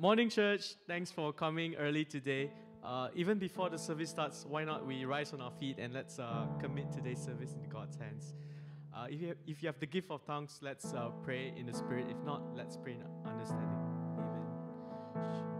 Morning, church. Thanks for coming early today. Uh, even before the service starts, why not we rise on our feet and let's uh, commit today's service into God's hands. Uh, if, you have, if you have the gift of tongues, let's uh, pray in the Spirit. If not, let's pray in understanding. Amen.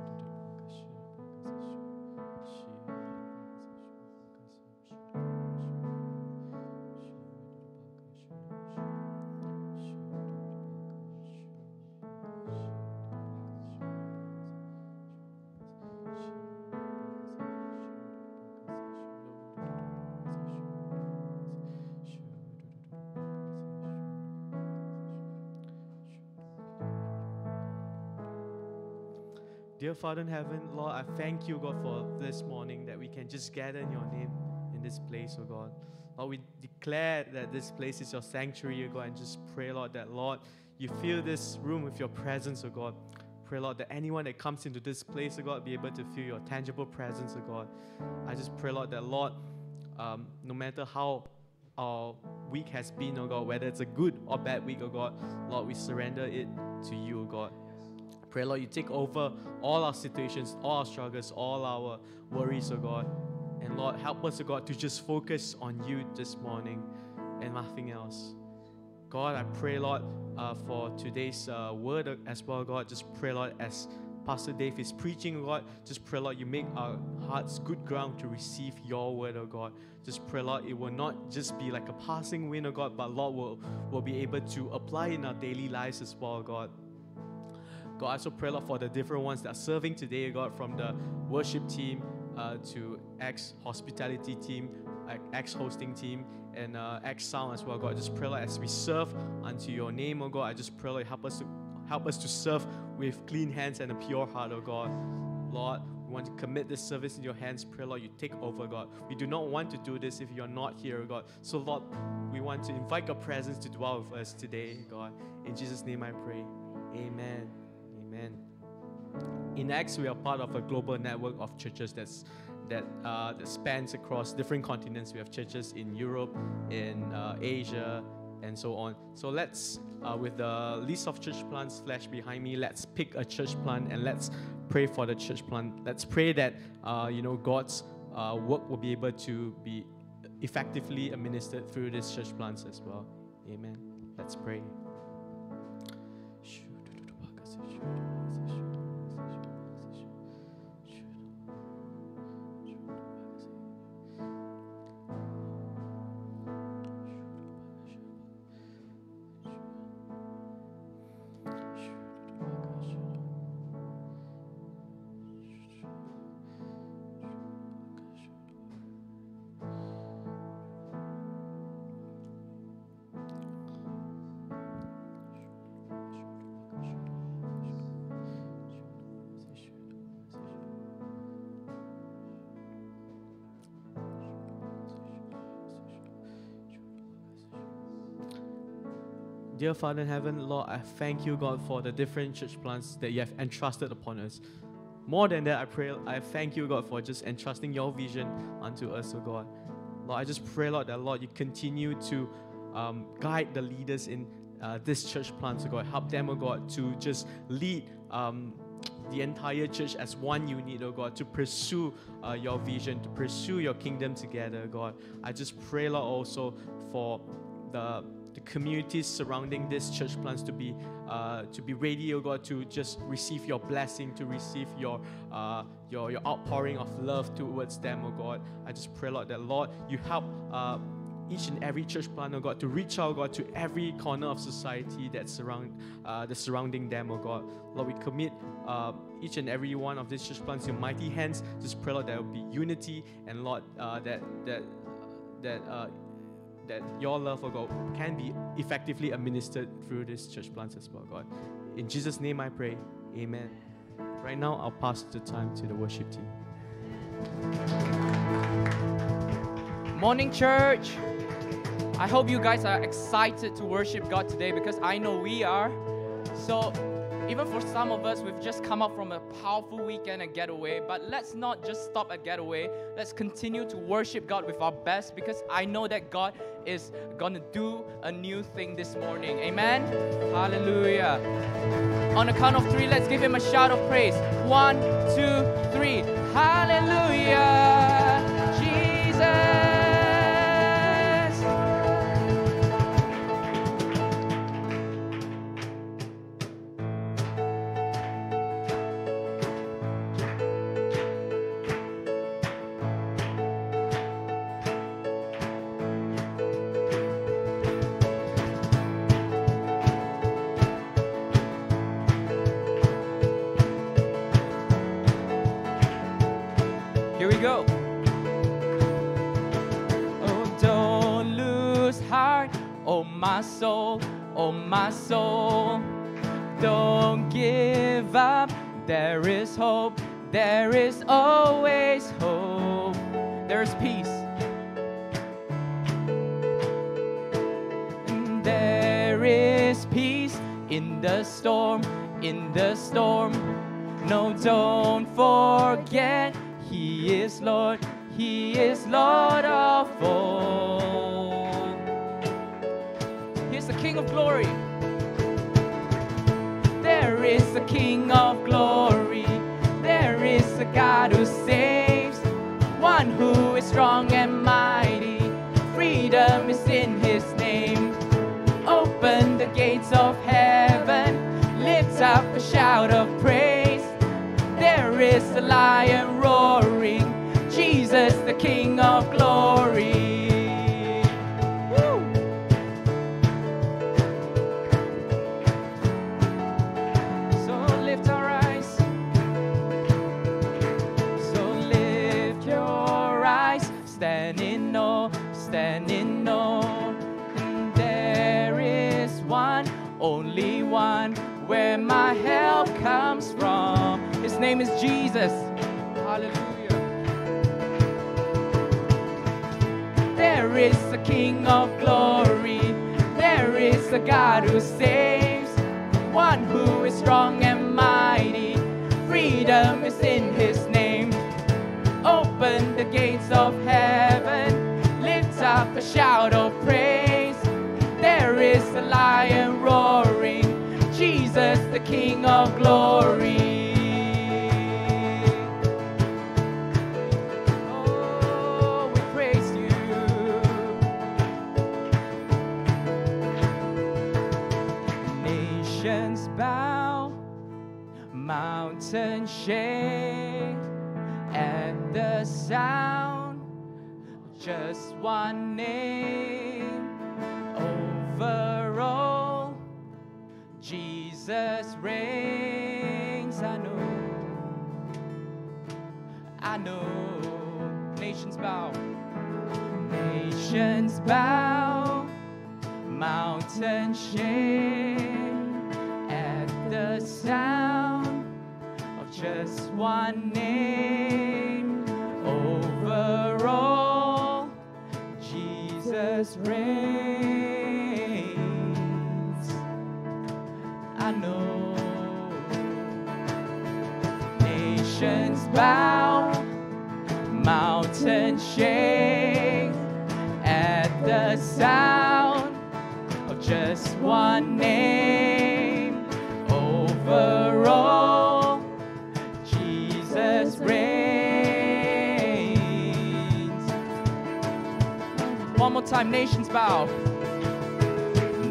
Father in heaven, Lord, I thank you, God, for this morning that we can just gather in your name in this place, oh God. Lord, we declare that this place is your sanctuary, oh God, and just pray, Lord, that, Lord, you fill this room with your presence, oh God. Pray, Lord, that anyone that comes into this place, oh God, be able to feel your tangible presence, oh God. I just pray, Lord, that, Lord, um, no matter how our week has been, oh God, whether it's a good or bad week, oh God, Lord, we surrender it to you, oh God. Pray, Lord, you take over all our situations, all our struggles, all our worries, oh God. And Lord, help us, oh God, to just focus on you this morning and nothing else. God, I pray, Lord, uh, for today's uh, word as well, God. Just pray, Lord, as Pastor Dave is preaching, God, just pray, Lord, you make our hearts good ground to receive your word, oh God. Just pray, Lord, it will not just be like a passing wind, oh God, but Lord will, will be able to apply in our daily lives as well, God. God, I also pray, Lord, for the different ones that are serving today, God, from the worship team uh, to Acts hospitality team, Acts hosting team, and uh, Acts sound as well, God. I just pray, Lord, as we serve unto your name, oh God, I just pray, Lord, help us to help us to serve with clean hands and a pure heart, oh God. Lord, we want to commit this service in your hands. Pray, Lord, you take over, God. We do not want to do this if you're not here, God. So, Lord, we want to invite your presence to dwell with us today, God. In Jesus' name I pray. Amen. Amen. In Acts, we are part of a global network of churches that's that, uh, that spans across different continents. We have churches in Europe, in uh, Asia, and so on. So let's, uh, with the list of church plants flash behind me, let's pick a church plant and let's pray for the church plant. Let's pray that uh, you know God's uh, work will be able to be effectively administered through these church plants as well. Amen. Let's pray. Dear Father in heaven, Lord, I thank you, God, for the different church plants that you have entrusted upon us. More than that, I pray, I thank you, God, for just entrusting your vision unto us, oh God. Lord, I just pray, Lord, that, Lord, you continue to um, guide the leaders in uh, this church plant, oh God. Help them, oh God, to just lead um, the entire church as one unit, oh God, to pursue uh, your vision, to pursue your kingdom together, God. I just pray, Lord, also for the the communities surrounding this church plants to be uh, to be ready, oh God, to just receive your blessing, to receive your uh, your your outpouring of love towards them, oh God. I just pray, Lord, that Lord, you help. Uh, each and every church plant, oh God, to reach out, God, to every corner of society that surround, uh, the surrounding them, oh God. Lord, we commit uh, each and every one of these church plants in mighty hands. Just pray, Lord, there will be unity, and Lord, uh, that that that uh, that your love, for God, can be effectively administered through this church plants as well, God. In Jesus' name I pray. Amen. Right now, I'll pass the time to the worship team. Morning, church. I hope you guys are excited to worship God today because I know we are. So, even for some of us, we've just come up from a powerful weekend and getaway, but let's not just stop at getaway. Let's continue to worship God with our best because I know that God is going to do a new thing this morning. Amen. Hallelujah. On the count of three, let's give him a shout of praise. One, two, three. Hallelujah. Jesus. God who saves, one who is strong and mighty. Freedom is in his name. Open the gates of heaven, lift up a shout of praise. There is a lion roaring, Jesus, the King of glory. Shake at the sound just one name. Over all, Jesus reigns. I know, I know. Nations bow, nations bow mountains shake at the sound just one name. Over all, Jesus reigns. I know nations bow, mountains shake at the sound of just one name. More time, nations bow.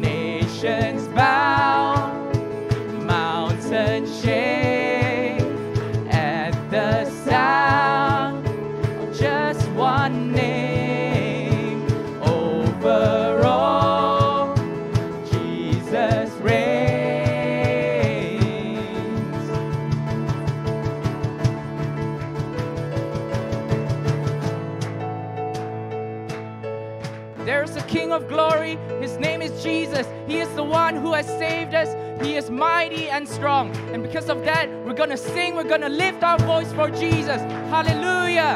Nations bow, Jesus. He is the one who has saved us. He is mighty and strong. And because of that, we're going to sing, we're going to lift our voice for Jesus. Hallelujah.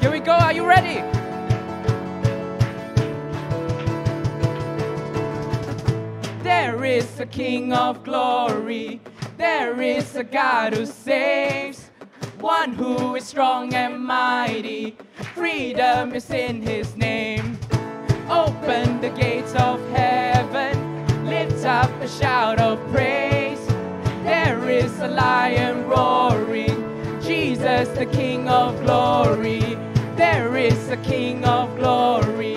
Here we go. Are you ready? There is a King of glory. There is a God who saves. One who is strong and mighty. Freedom is in his name. Open the gates of heaven. Lift up a shout of praise. There is a lion roaring. Jesus, the King of glory. There is a King of glory.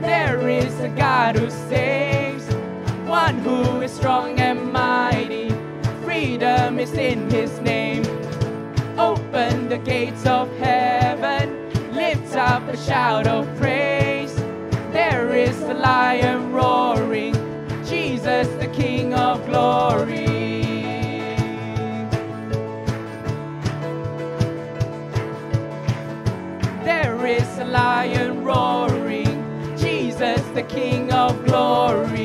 There is a God who saves. One who is strong and mighty. Freedom is in his name. Open the gates of heaven up a shout of praise. There is the lion roaring, Jesus the King of glory. There is the lion roaring, Jesus the King of glory.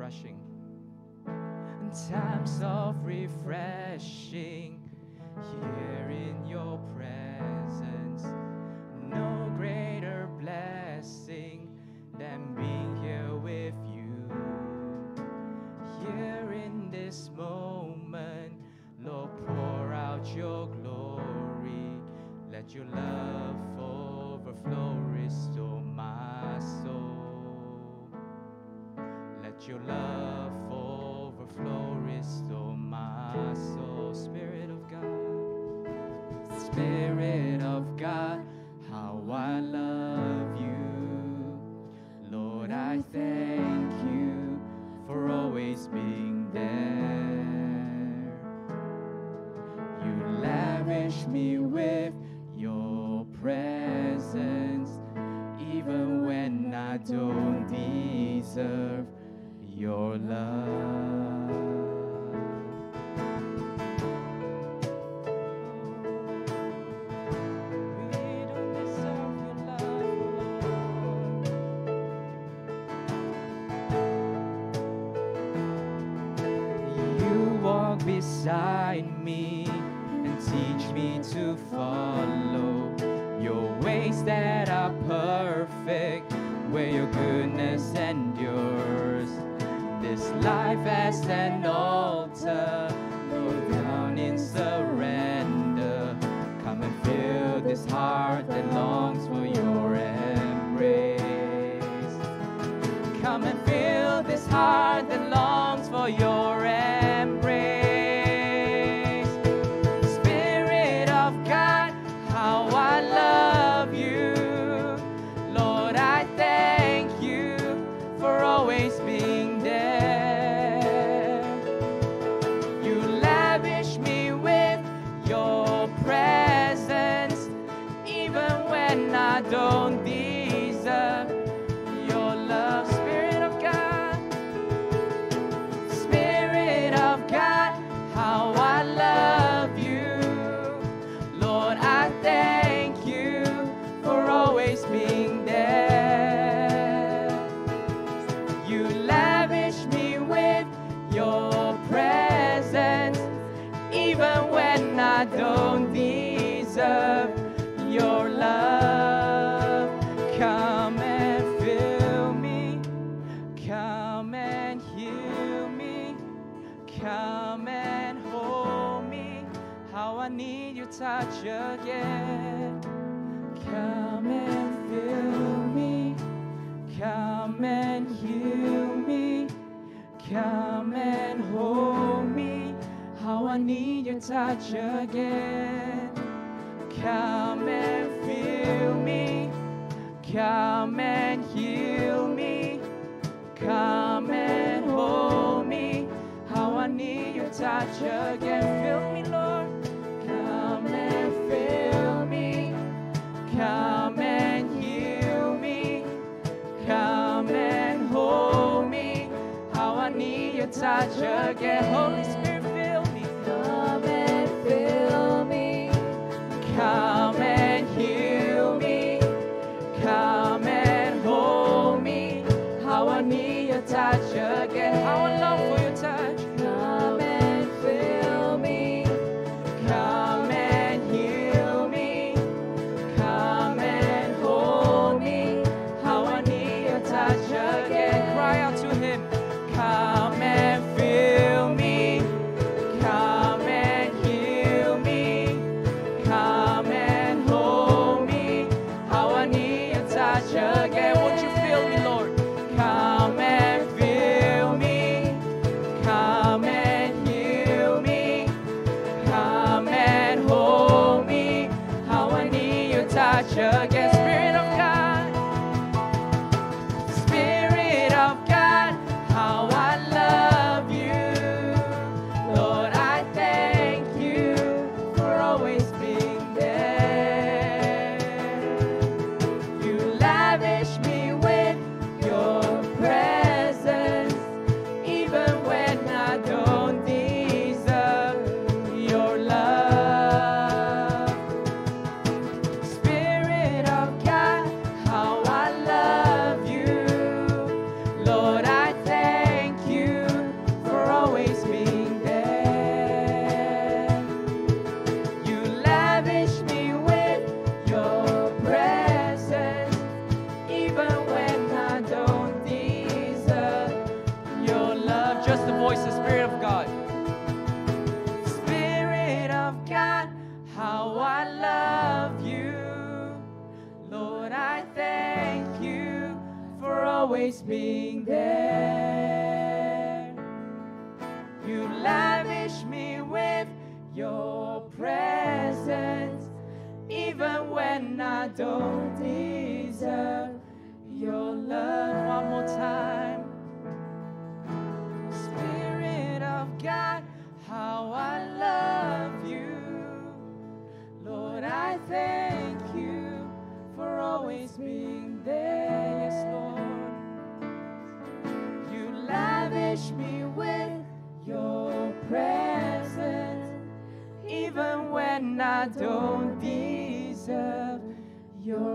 Refreshing. Times of refreshing. Here in your presence,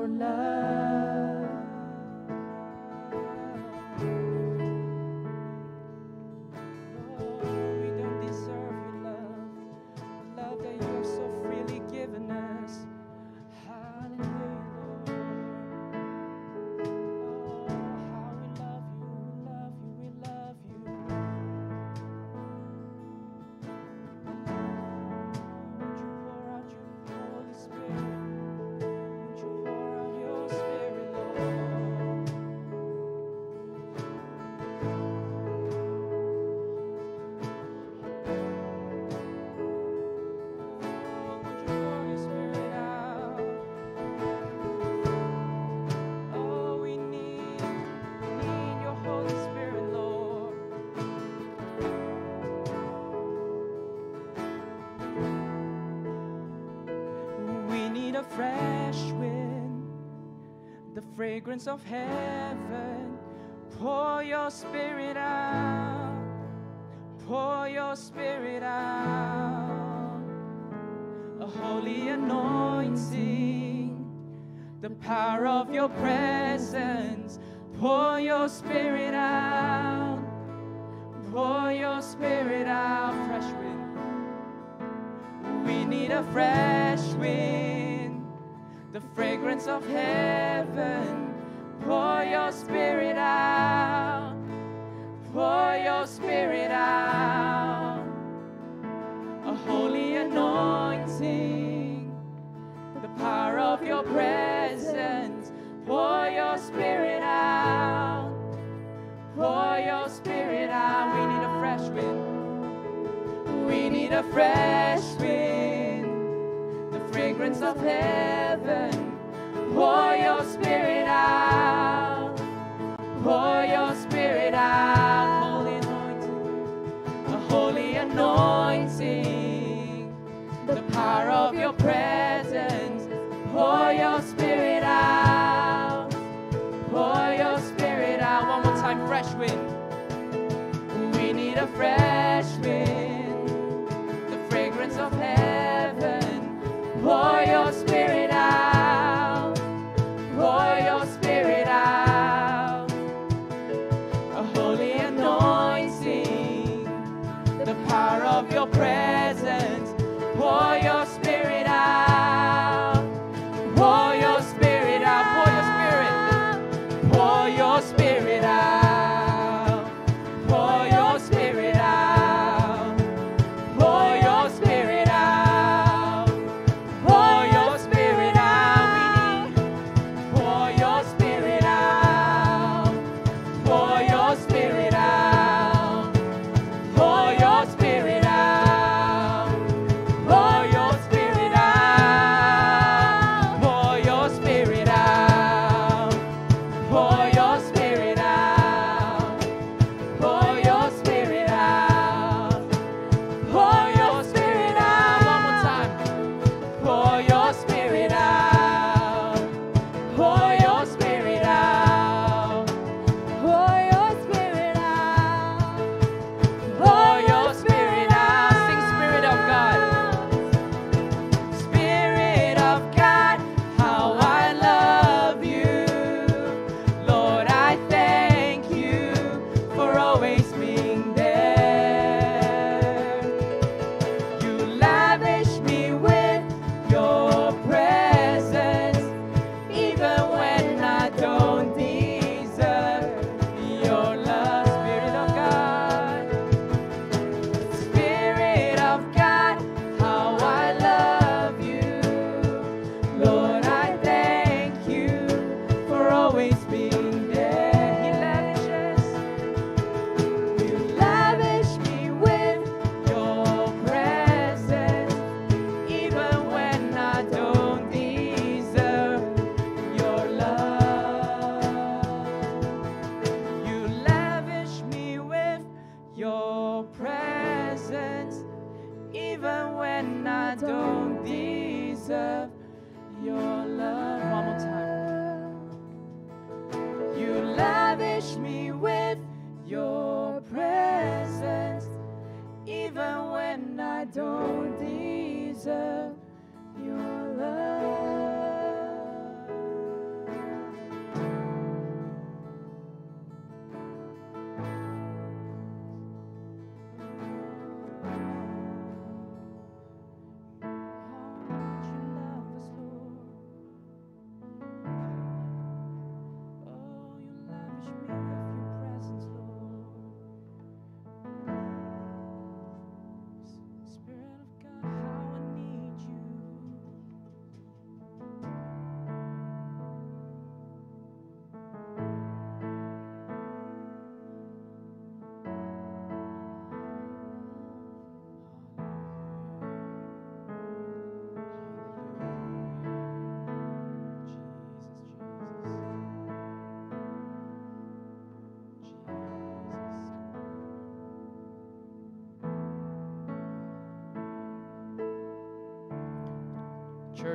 love. Of Heaven, pour your spirit out, pour your spirit out. A holy anointing, the power of your presence, pour your spirit out, pour your spirit out, fresh wind. We need a fresh wind. The fragrance of heaven. Pour your spirit out. Pour your spirit out. A holy anointing. The power of your presence. Pour your spirit out. Pour your spirit out. We need a fresh wind. We need a fresh wind. The fragrance of heaven. Pour your spirit out. Pour your spirit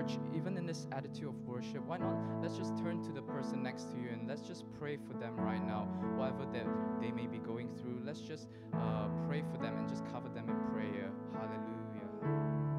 church, even in this attitude of worship, why not let's just turn to the person next to you and let's just pray for them right now, whatever that they may be going through. Let's just uh, pray for them and just cover them in prayer. Hallelujah.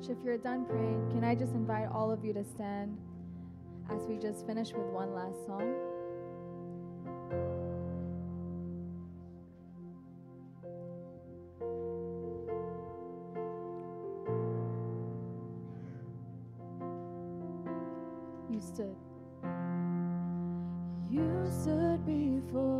church, if you're done praying, can I just invite all of you to stand as we just finish with one last song? You stood. You stood before.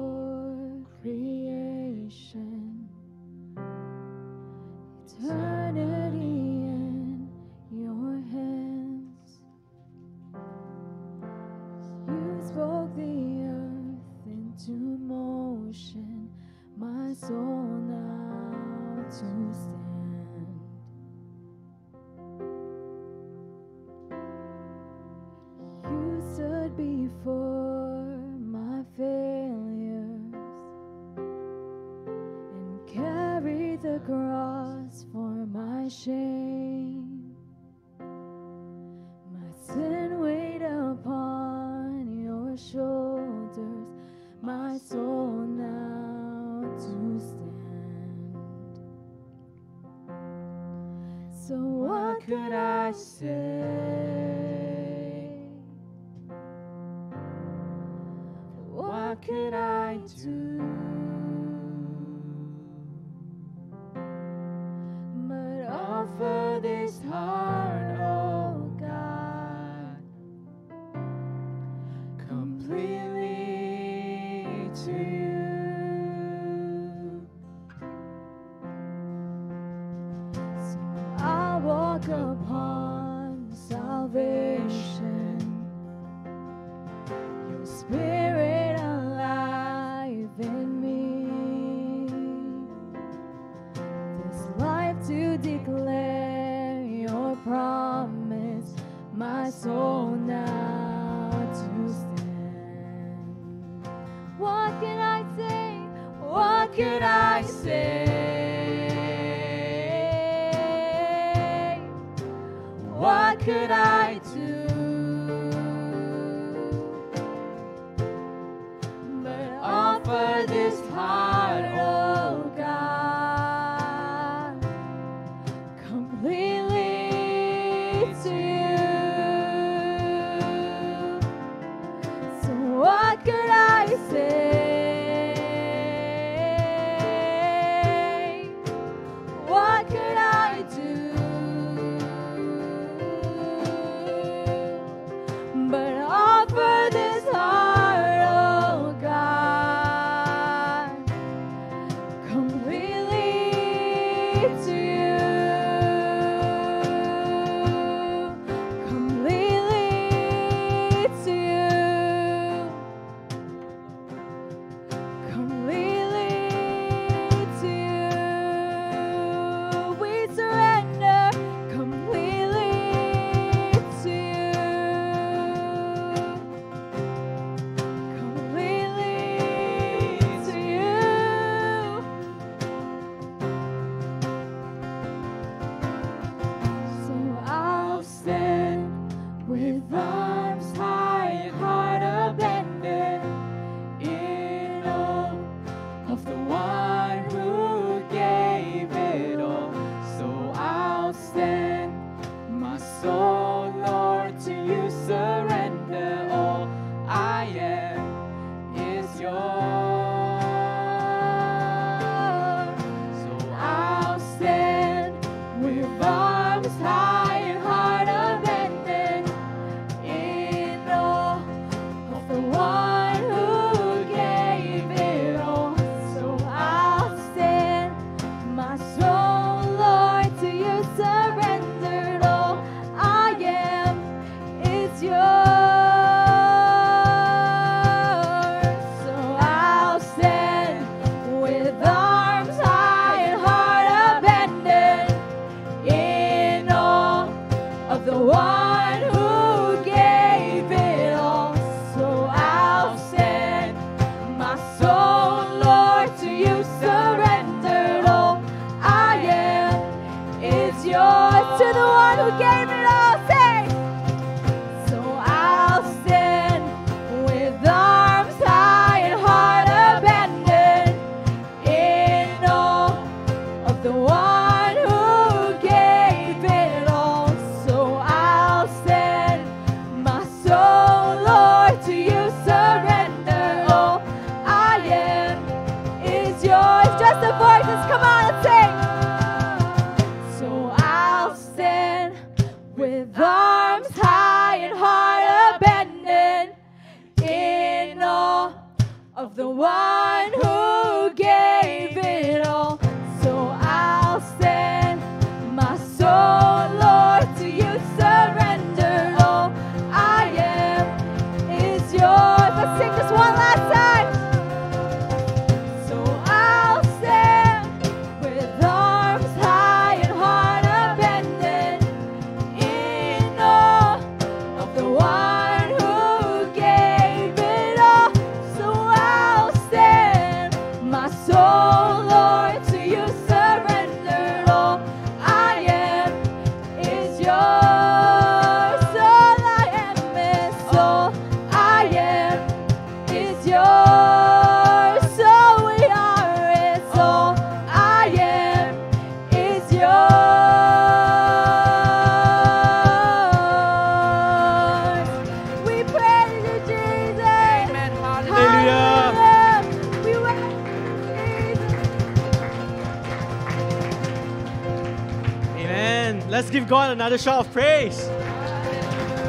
Another shout of praise.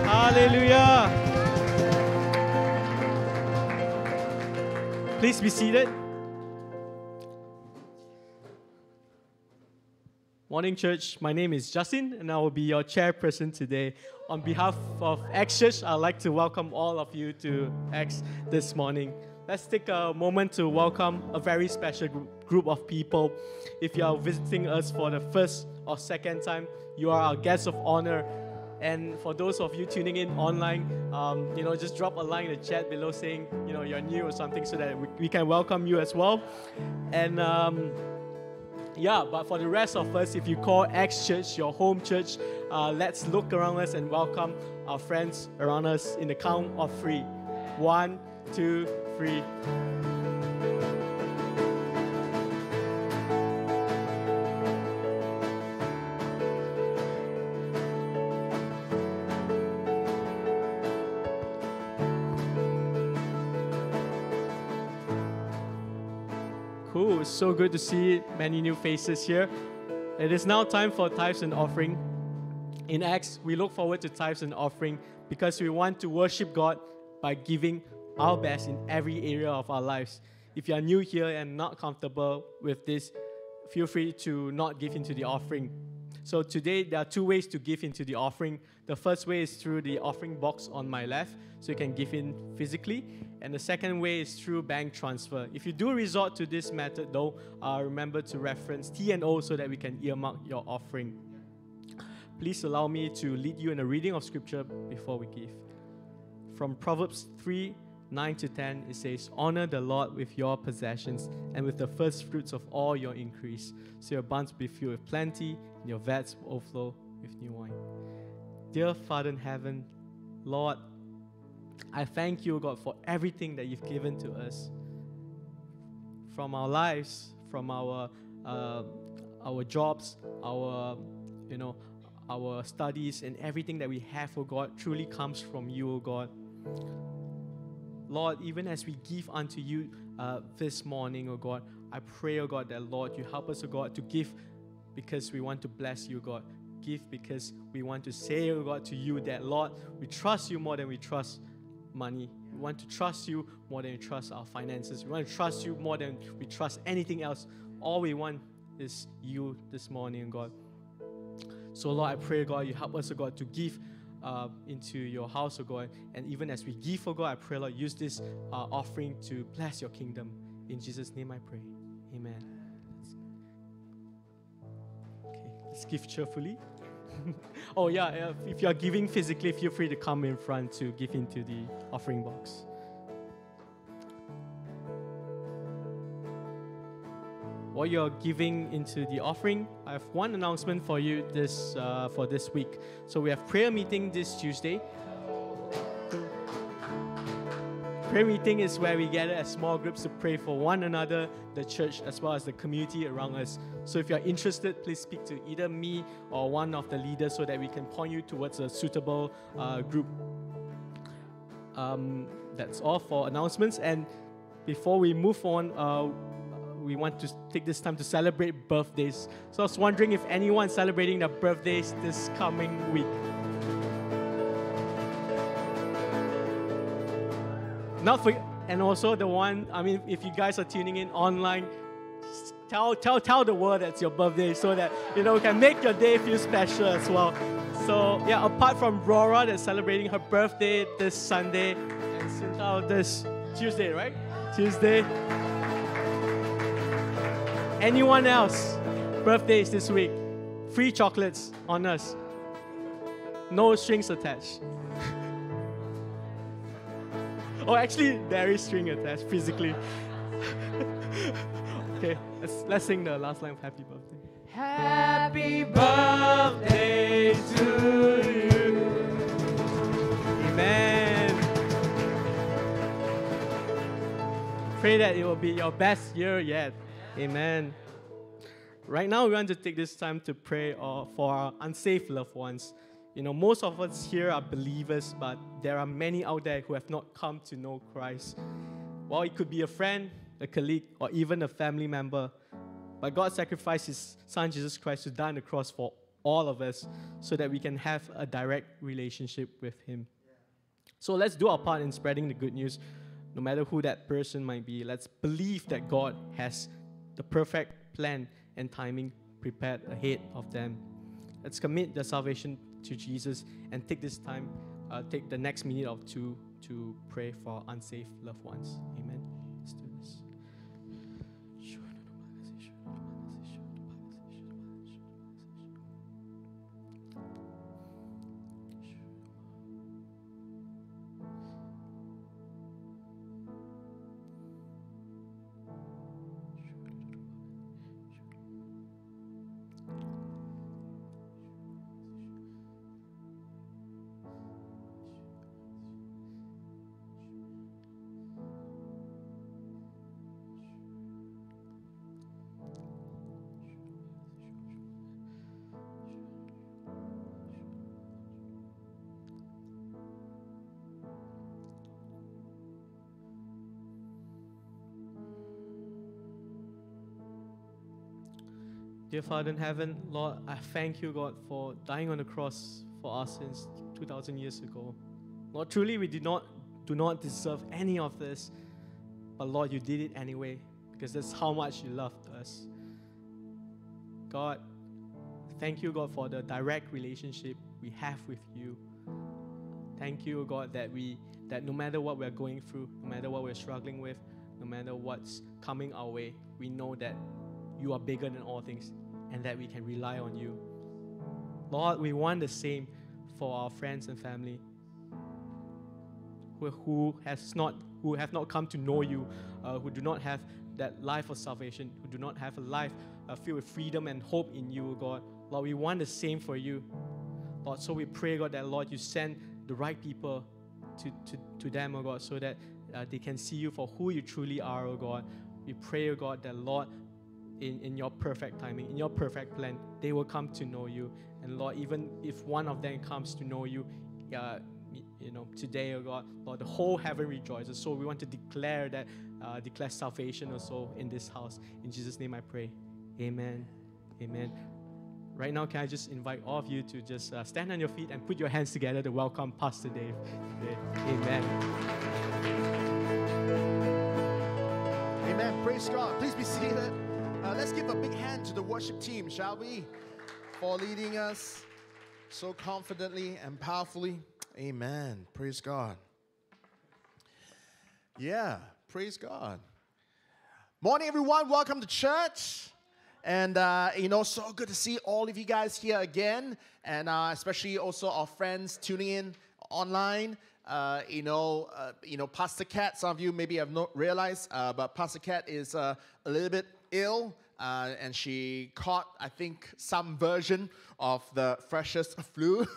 Hallelujah. Please be seated. Morning, church. My name is Justin, and I will be your chairperson today. On behalf of Acts Church, I'd like to welcome all of you to Acts this morning. Let's take a moment to welcome a very special group of people. If you are visiting us for the first or second time, you are our guests of honor. And for those of you tuning in online, um, you know, just drop a line in the chat below saying, you know, you're new or something so that we, we can welcome you as well. And um, yeah, but for the rest of us, if you call Acts Church your home church, uh, let's look around us and welcome our friends around us in the count of three. One, two, three. Cool, it's so good to see many new faces here. It is now time for tithes and offering. In Acts, we look forward to tithes and offering because we want to worship God by giving our best in every area of our lives. If you are new here and not comfortable with this, feel free to not give into the offering. So today there are two ways to give into the offering. The first way is through the offering box on my left, so you can give in physically. And the second way is through bank transfer. If you do resort to this method, though, uh, remember to reference T and O so that we can earmark your offering. Please allow me to lead you in a reading of scripture before we give. From Proverbs 3 9 to 10, it says, Honor the Lord with your possessions and with the first fruits of all your increase, so your barns be filled with plenty and your vats will overflow with new wine. Dear Father in heaven, Lord, I thank you, God, for everything that you've given to us. From our lives, from our uh, our jobs, our you know, our studies, and everything that we have, oh God, truly comes from you, oh God. Lord, even as we give unto you uh, this morning, oh God, I pray, oh God, that Lord, you help us, oh God, to give because we want to bless you, God. Give because we want to say, oh God, to you that, Lord, we trust you more than we trust money. We want to trust you more than we trust our finances. We want to trust you more than we trust anything else. All we want is you this morning, God. So, Lord, I pray, God, you help us, oh God, to give uh, into your house, oh God. And even as we give, oh God, I pray, Lord, use this uh, offering to bless your kingdom. In Jesus' name I pray. Amen. Okay, let's give cheerfully. oh, yeah, if you are giving physically, feel free to come in front to give into the offering box. While you're giving into the offering, I have one announcement for you this uh, for this week. So we have prayer meeting this Tuesday. Prayer meeting is where we gather as small groups to pray for one another, the church, as well as the community around us. So if you're interested, please speak to either me or one of the leaders so that we can point you towards a suitable uh, group. Um, that's all for announcements. And before we move on, uh, we want to take this time to celebrate birthdays. So I was wondering if anyone's celebrating their birthdays this coming week. Not for and also the one, I mean, if you guys are tuning in online, tell, tell, tell the world that's your birthday so that, you know, we can make your day feel special as well. So, yeah, apart from Rora that's celebrating her birthday this Sunday, and Sintao this Tuesday, right? Tuesday. Anyone else? Birthdays this week. Free chocolates on us. No strings attached. oh, actually, there is string attached physically. okay, let's, let's sing the last line of Happy Birthday. Happy birthday to you. Amen. Pray that it will be your best year yet. Amen. Right now, we want to take this time to pray uh, for our unsafe loved ones. You know, most of us here are believers, but there are many out there who have not come to know Christ. Well, it could be a friend, a colleague, or even a family member. But God sacrificed His Son Jesus Christ to die on the cross for all of us so that we can have a direct relationship with Him. So let's do our part in spreading the good news, no matter who that person might be. Let's believe that God has the perfect plan and timing prepared ahead of them. Let's commit the salvation to Jesus and take this time, uh, take the next minute or two to pray for unsafe loved ones. Amen. Dear Father in heaven, Lord, I thank you, God, for dying on the cross for our sins 2,000 years ago. Lord, truly we did not, do not deserve any of this, but Lord, you did it anyway because that's how much you loved us. God, thank you, God, for the direct relationship we have with you. Thank you, God, that we that no matter what we're going through, no matter what we're struggling with, no matter what's coming our way, we know that you are bigger than all things and that we can rely on you. Lord, we want the same for our friends and family who, who has not who have not come to know you, uh, who do not have that life of salvation, who do not have a life uh, filled with freedom and hope in you, God. Lord, we want the same for you. Lord, so we pray, God, that Lord, you send the right people to, to, to them, oh God, so that uh, they can see you for who you truly are, oh God. We pray, oh God, that Lord, in, in your perfect timing, in your perfect plan, they will come to know you. And Lord, even if one of them comes to know you, uh, you know, today, oh God, Lord, the whole heaven rejoices. So we want to declare that, uh, declare salvation also in this house. In Jesus' name I pray. Amen. Amen. Right now, can I just invite all of you to just uh, stand on your feet and put your hands together to welcome Pastor Dave today. Amen. Amen. Praise God. Please be seated. Uh, let's give a big hand to the worship team, shall we? For leading us so confidently and powerfully. Amen. Praise God. Yeah, praise God. Morning, everyone. Welcome to church. And, uh, you know, so good to see all of you guys here again. And uh, especially also our friends tuning in online. Uh, you know, uh, you know, Pastor Cat. Some of you maybe have not realized, uh, but Pastor Cat is uh, a little bit ill, uh, and she caught, I think, some version of the freshest flu.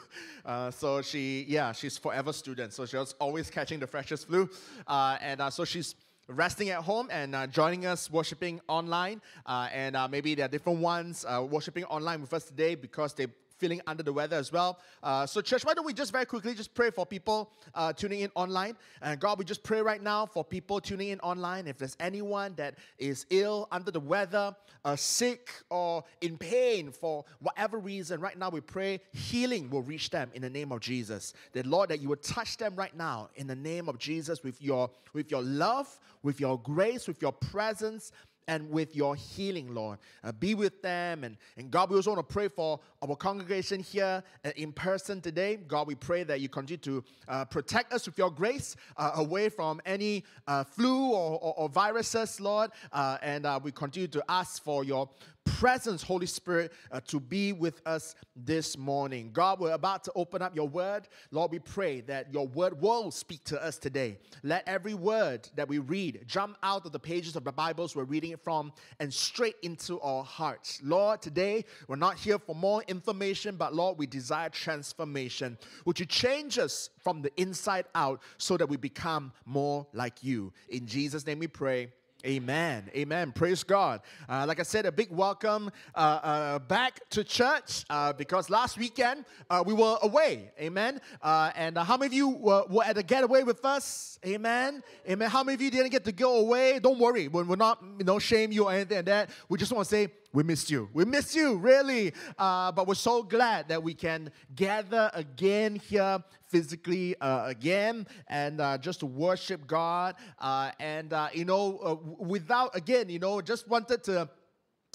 Uh, so she, yeah, she's forever student. So she was always catching the freshest flu, uh, and uh, so she's resting at home and uh, joining us worshiping online. Uh, and uh, maybe there are different ones uh, worshiping online with us today because they feeling under the weather as well. Uh, so, church, why don't we just very quickly just pray for people uh, tuning in online? And God, we just pray right now for people tuning in online. If there's anyone that is ill, under the weather, uh, sick, or in pain for whatever reason, right now we pray healing will reach them in the name of Jesus. That Lord, that you would touch them right now in the name of Jesus with your with your love, with your grace, with your presence and with your healing, Lord. Uh, be with them. And, and God, we also want to pray for our congregation here uh, in person today. God, we pray that you continue to uh, protect us with your grace uh, away from any uh, flu or, or, or, viruses, Lord. And we continue to ask for your presence, Holy Spirit, uh, to be with us this morning. God, we're about to open up your word. Lord, we pray that your word will speak to us today. Let every word that we read jump out of the pages of the Bibles we're reading it from and straight into our hearts. Lord, today we're not here for more information, but Lord, we desire transformation. Would you change us from the inside out so that we become more like you? In Jesus' name we pray. Amen. Amen. Praise God. Uh, like I said, a big welcome uh, uh, back to church uh, because last weekend uh, we were away. Amen. Uh, and how many of you were, were, at a getaway with us? Amen. Amen. How many of you didn't get to go away? Don't worry. We're, we're not, you know, shame you or anything like that. We just want to say, we missed you. We missed you, really. Uh, but we're so glad that we can gather again here physically uh, again and uh, just to worship God. Uh, and, uh, you know, uh, without, again, you know, just wanted to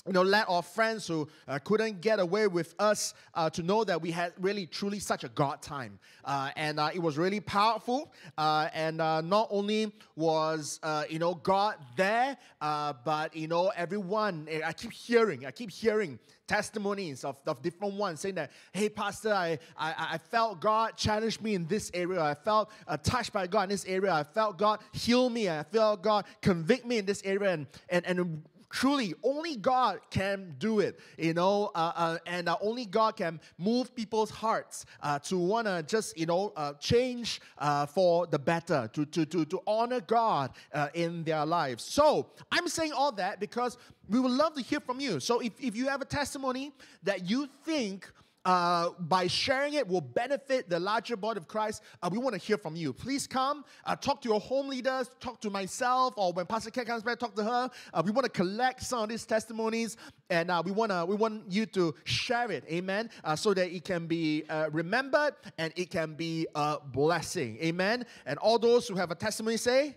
you know, let our friends who uh, couldn't get away with us uh, to know that we had really, truly such a God time. Uh, and uh, it was really powerful. Uh, and uh, not only was, you know, God there, but, you know, everyone, eh, I keep hearing, I keep hearing testimonies of, of different ones saying that, hey, Pastor, I, I, I felt God challenge me in this area. I felt touched by God in this area. I felt God heal me. I felt God convict me in this area. And, and, and truly only god can do it you know uh, uh, and uh, only god can move people's hearts uh, to want to just you know uh, change uh, for the better to, to, to, to honor god in their lives. So i'm saying all that because we would love to hear from you. So if, if you have a testimony that you think uh, by sharing it will benefit the larger body of Christ. Uh, we want to hear from you. Please come, uh, talk to your home leaders, talk to myself, or when Pastor Kat comes back, talk to her. Uh, we want to collect some of these testimonies, and uh, we want to we want you to share it, amen, uh, so that it can be remembered and it can be a blessing, amen. And all those who have a testimony say.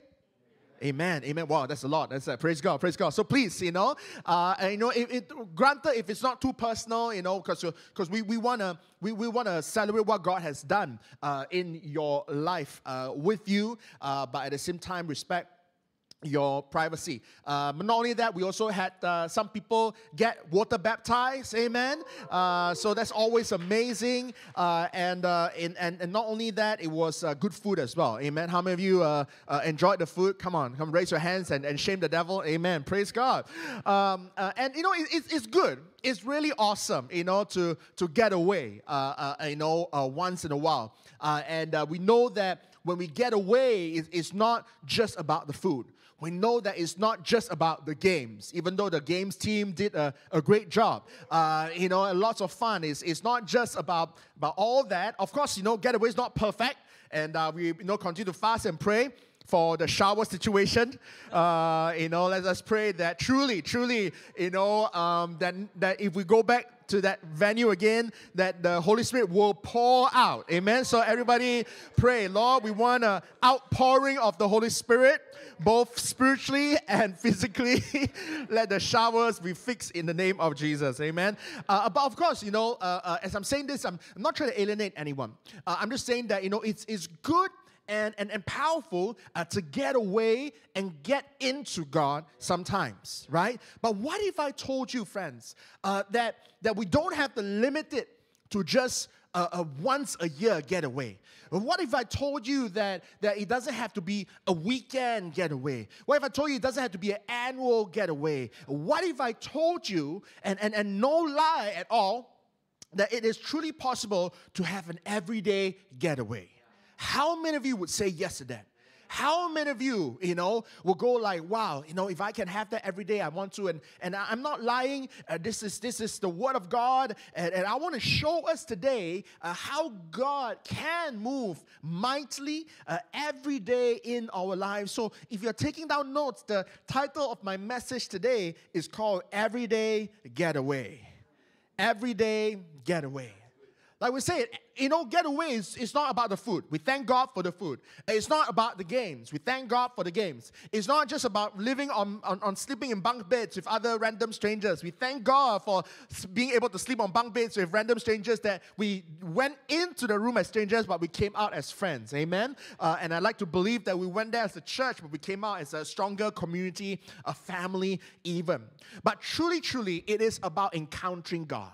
Amen. Amen. Wow, that's a lot. That's a, praise God. Praise God. So please, you know, uh, and, you know, if it, granted, if it's not too personal, you know, because because we, we wanna we, we wanna celebrate what God has done uh, in your life uh, with you, uh, but at the same time, respect your privacy. Um, not only that, we also had uh, some people get water baptized. Amen. Uh, so that's always amazing. Uh, and, uh, and, and not only that, it was uh, good food as well. Amen. How many of you uh, enjoyed the food? Come on, come raise your hands and, and shame the devil. Amen. Praise God. Um, and you know, it, it's, it's good. It's really awesome, you know, to to get away, you know, once in a while. and we know that when we get away, it's not just about the food we know that it's not just about the games, even though the games team did a, a great job. Uh, you know, lots of fun. It's, it's not just about, about all that. Of course, you know, Getaway is not perfect, and uh, we you know continue to fast and pray for the shower situation. Uh, you know, let us pray that truly, truly, you know, um, that, that if we go back to that venue again, that the Holy Spirit will pour out. Amen. So everybody pray, Lord, we want an outpouring of the Holy Spirit, both spiritually and physically. Let the showers be fixed in the name of Jesus. Amen. Uh, but of course, you know, uh, uh, as I'm saying this, I'm, I'm, not trying to alienate anyone. Uh, I'm just saying that, you know, it's, it's good and, and, and powerful uh, to get away and get into God sometimes, right? But what if I told you, friends, uh, that, that we don't have to limit it to just a, a, once a year getaway? What if I told you that, that it doesn't have to be a weekend getaway? What if I told you it doesn't have to be an annual getaway? What if I told you, and, and, and no lie at all, that it is truly possible to have an everyday getaway? How many of you would say yes to that? how many of you, you know, will go like, wow, you know, if I can have that every day, I want to. And, and I'm not lying. Uh, this, is, this is the word of God. And, and I want to show us today uh, how God can move mightily uh, every day in our lives. So if you're taking down notes, the title of my message today is called Everyday Getaway. Everyday Getaway. Like we say, you know, getaway is it's not about the food. We thank God for the food. It's not about the games. We thank God for the games. It's not just about living on, on, on sleeping in bunk beds with other random strangers. We thank God for being able to sleep on bunk beds with random strangers that we went into the room as strangers, but we came out as friends. Amen. Uh, and I like to believe that we went there as a church, but we came out as a stronger community, a family, even. But truly, truly, it is about encountering God.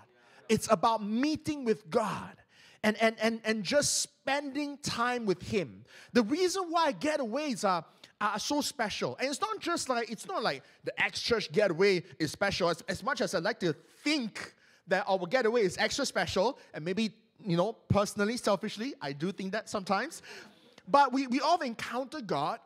It's about meeting with God and, and, and, and just spending time with Him. The reason why getaways are, are so special, and it's not just like, it's not like the Acts Church getaway is special, as, as much as I like to think that our getaway is extra special, and maybe, you know, personally, selfishly, I do think that sometimes. But we, we all encounter God,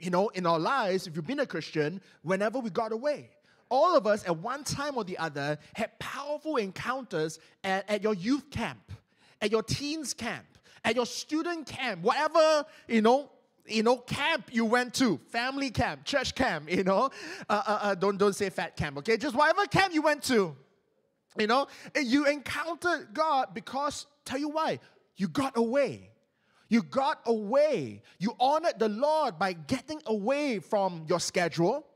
you know, in our lives, if you've been a Christian, whenever we got away all of us at one time or the other had powerful encounters at, at your youth camp, at your teens camp, at your student camp, whatever, you know, you know, camp you went to, family camp, church camp, you know, uh, uh, uh, don't, don't say fat camp, okay? Just whatever camp you went to, you know, you encountered God because, tell you why, you got away. You got away. You honored the Lord by getting away from your schedule,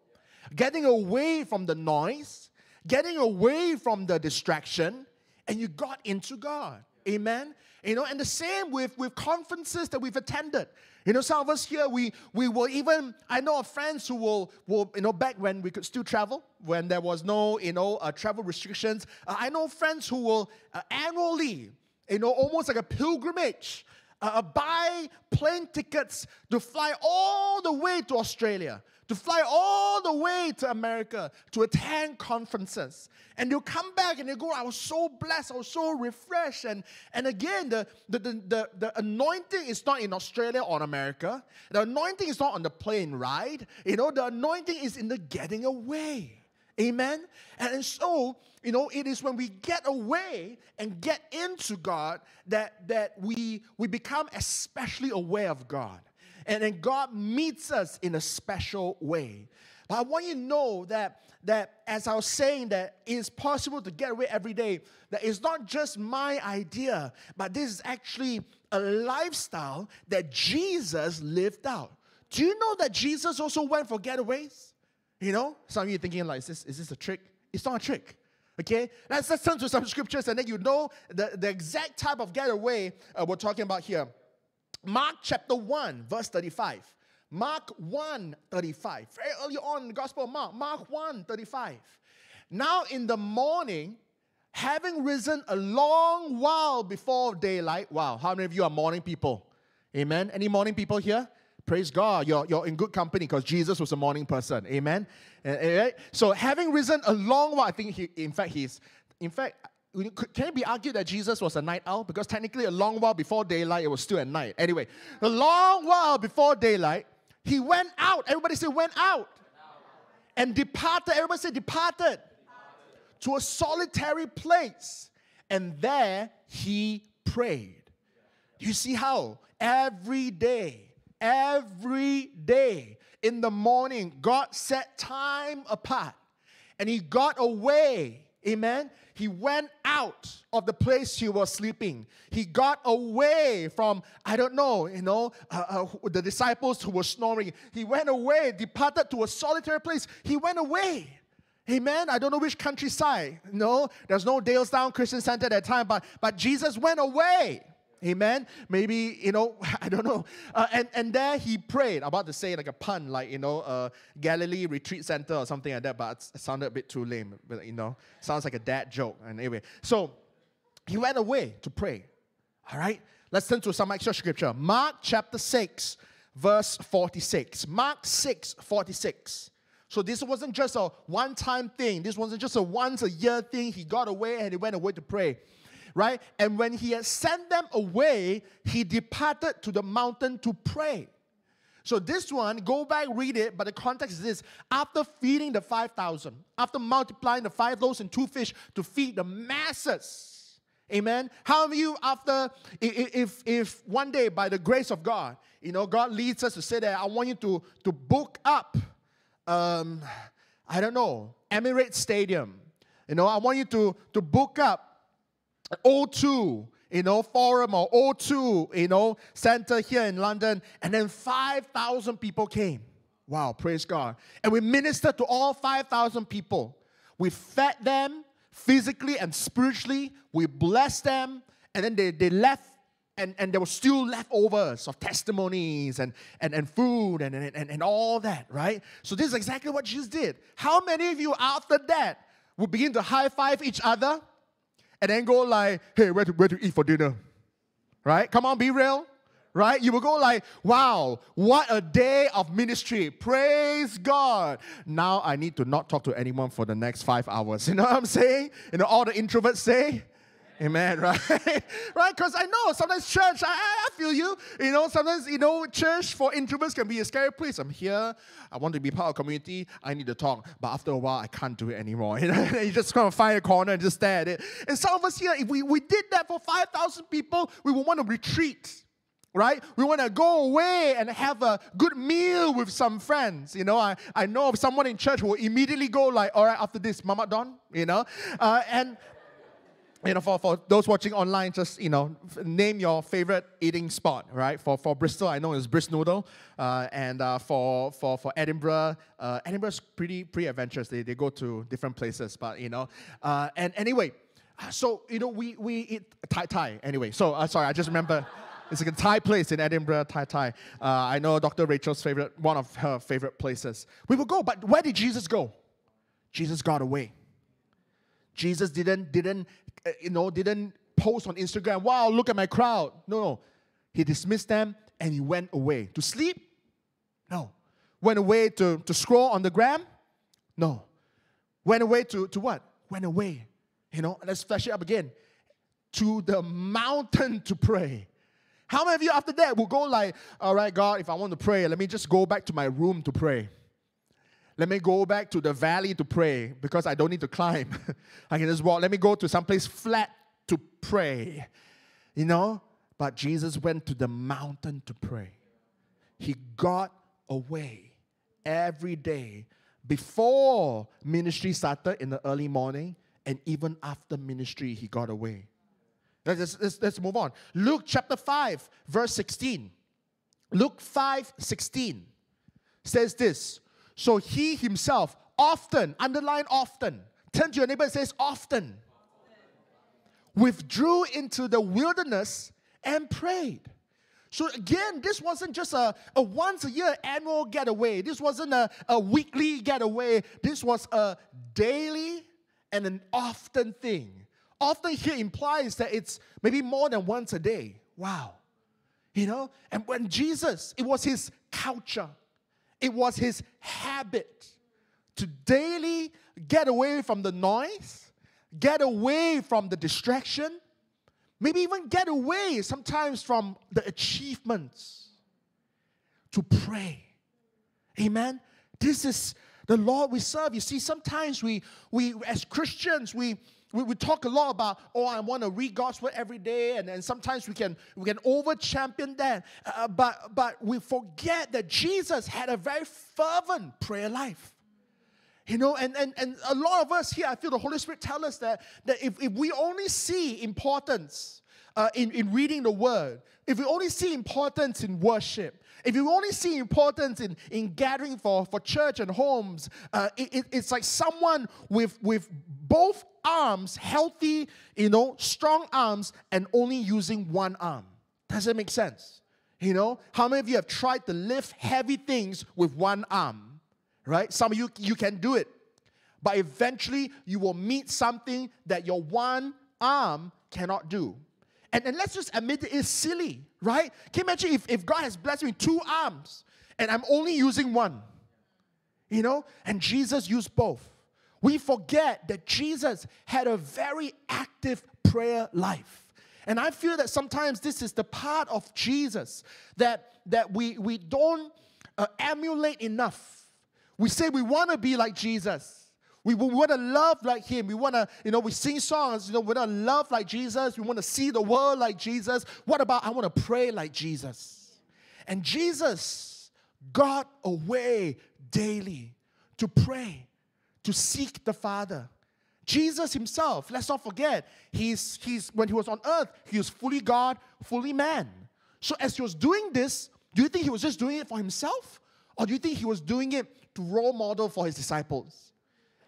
getting away from the noise, getting away from the distraction, and you got into God. Amen. You know, and the same with, with conferences that we've attended. You know, some of us here, we we will even, I know of friends who will, will, you know, back when we could still travel, when there was no, you know, uh, travel restrictions, uh, I know friends who will uh, annually, you know, almost like a pilgrimage, uh, buy plane tickets to fly all the way to Australia, to fly all the way to America to attend conferences. And they'll come back and they go, I was so blessed, I was so refreshed. And, and again, the, the, the, the, the anointing is not in Australia or America. The anointing is not on the plane ride. You know, the anointing is in the getting away. Amen? And, and so, you know, it is when we get away and get into God that, that we, we become especially aware of God. And then God meets us in a special way. But I want you to know that, that as I was saying, that it is possible to get away every day, that it's not just my idea, but this is actually a lifestyle that Jesus lived out. Do you know that Jesus also went for getaways? You know, some of you thinking like, is this, is this a trick? It's not a trick. Okay, let's, let's turn to some scriptures and then you know the, the exact type of getaway uh, we're talking about here. Mark chapter 1, verse 35. Mark 1, 35. Very early on in the Gospel of Mark, Mark 1, 35. Now in the morning, having risen a long while before daylight. Wow, how many of you are morning people? Amen. Any morning people here? Praise God, you're, you're in good company because Jesus was a morning person. Amen. So, having risen a long while, I think he, in fact, he's, in fact, can it be argued that Jesus was a night owl? Because technically, a long while before daylight, it was still at night. Anyway, a long while before daylight, he went out. Everybody say, went out. And departed. Everybody say, departed. To a solitary place. And there he prayed. You see how every day, every day in the morning, God set time apart and he got away. Amen. He went out of the place he was sleeping. He got away from, I don't know, you know, uh, uh, the disciples who were snoring. He went away, departed to a solitary place. He went away. Amen. I don't know which countryside. No, there's no Dalestown Christian Center at that time, but, but Jesus went away. Amen. Maybe, you know, I don't know. Uh, and, and there he prayed. I'm about to say like a pun, like, you know, uh, Galilee Retreat Center or something like that, but it sounded a bit too lame. But, you know, sounds like a dad joke. And anyway, so he went away to pray. All right. Let's turn to some extra scripture. Mark chapter 6, verse 46. Mark 6, 46. So this wasn't just a one time thing. This wasn't just a once a year thing. He got away and he went away to pray. Right? And when he had sent them away, he departed to the mountain to pray. So this one, go back, read it, but the context is this. After feeding the 5,000, after multiplying the five loaves and two fish to feed the masses, amen? How many of you, after, if, if one day, by the grace of God, you know, God leads us to say that I want you to, to book up, um, I don't know, Emirates Stadium. You know, I want you to, to book up O2, you know, Forum or O2, you know, center here in London, and then 5,000 people came. Wow, praise God. And we ministered to all 5,000 people. We fed them physically and spiritually, we blessed them, and then they, they left. And, and there were still leftovers of testimonies and, and, and food and, and, and, all that, right? So, this is exactly what Jesus did. How many of you after that would begin to high five each other and then go like, hey, where to, where to eat for dinner? Right? Come on, be real. Right? You will go like, wow, what a day of ministry. Praise God. Now I need to not talk to anyone for the next five hours. You know what I'm saying? You know, all the introverts say, Amen, right? right? Because I know sometimes church, I, I feel you. You know, sometimes, you know, church for introverts can be a scary place. I'm here, I want to be part of community, I need to talk. But after a while, I can't do it anymore. You know, you just kind of find a corner and just stare at it. And some of us here, if we, we did that for 5,000 people, we would want to retreat right? We want to go away and have a good meal with some friends. You know, I, I know of someone in church who will immediately go like, all right, after this, Mama Don, you know? Uh, and, you know, for, for those watching online, just, you know, name your favorite eating spot, right? For, for Bristol, I know it's Brist Noodle. Uh, and uh, for, for, for Edinburgh, uh, Edinburgh's pretty, pretty adventurous. They, they go to different places, but, you know. Uh, and anyway, so, you know, we, we eat Thai Thai anyway. So, uh, sorry, I just remember. It's like a Thai place in Edinburgh, Thai Thai. Uh, I know Dr. Rachel's favorite, one of her favorite places. We will go, but where did Jesus go? Jesus got away. Jesus didn't, didn't, Eh, you know, didn't post on Instagram, wow, look at my crowd. No, no. He dismissed them and he went away. To sleep? No. Went away to, to scroll on the gram? No. Went away to, to what? Went away. You know, let's flash it up again. To the mountain to pray. How many of you after that will go like, all right, God, if I want to pray, let me just go back to my room to pray. Let me go back to the valley to pray because I don't need to climb. I can just walk. Let me go to someplace flat to pray. You know? But Jesus went to the mountain to pray. He got away every day before ministry started in the early morning and even after ministry, he got away. Let's, let's, let's move on. Luke chapter 5, verse 16. Luke 5, 16 says this. So he himself often, underline often, turn to your neighbor and says often, withdrew into the wilderness and prayed. So again, this wasn't just a, a once a year annual getaway. This wasn't a, a weekly getaway. This was a daily and an often thing. Often here implies that it's maybe more than once a day. Wow. You know? And when Jesus, it was his culture, it was his habit to daily get away from the noise, get away from the distraction, maybe even get away sometimes from the achievements to pray. Amen. This is the Lord we serve. You see, sometimes we we as Christians we we, we talk a lot about, oh, I want to read God's word every day, and, and sometimes we can we can over champion that. Uh, but but we forget that Jesus had a very fervent prayer life. You know, and, and, and a lot of us here, I feel the Holy Spirit tell us that, that if, if we only see importance uh, in, in reading the word, if we only see importance in worship, if you only see importance in, in gathering for, for church and homes, uh, it, it- it's like someone with, with both arms, healthy, you know, strong arms, and only using one arm. Does that make sense? You know, how many of you have tried to lift heavy things with one arm? Right? Some of you, you can do it. But eventually, you will meet something that your one arm cannot do. And, and let's just admit it is silly, right? Can you imagine if, if God has blessed me with two arms and I'm only using one? You know? And Jesus used both. We forget that Jesus had a very active prayer life. And I feel that sometimes this is the part of Jesus that that we, we don't uh, emulate enough. We say we want to be like Jesus. We, we want to love like him. We want to, you know, we sing songs, you know, we want to love like Jesus. We want to see the world like Jesus. What about I want to pray like Jesus? And Jesus got away daily to pray, to seek the Father. Jesus himself, let's not forget, he's, he's, when he was on earth, he was fully God, fully man. So as he was doing this, do you think he was just doing it for himself? Or do you think he was doing it to role model for his disciples?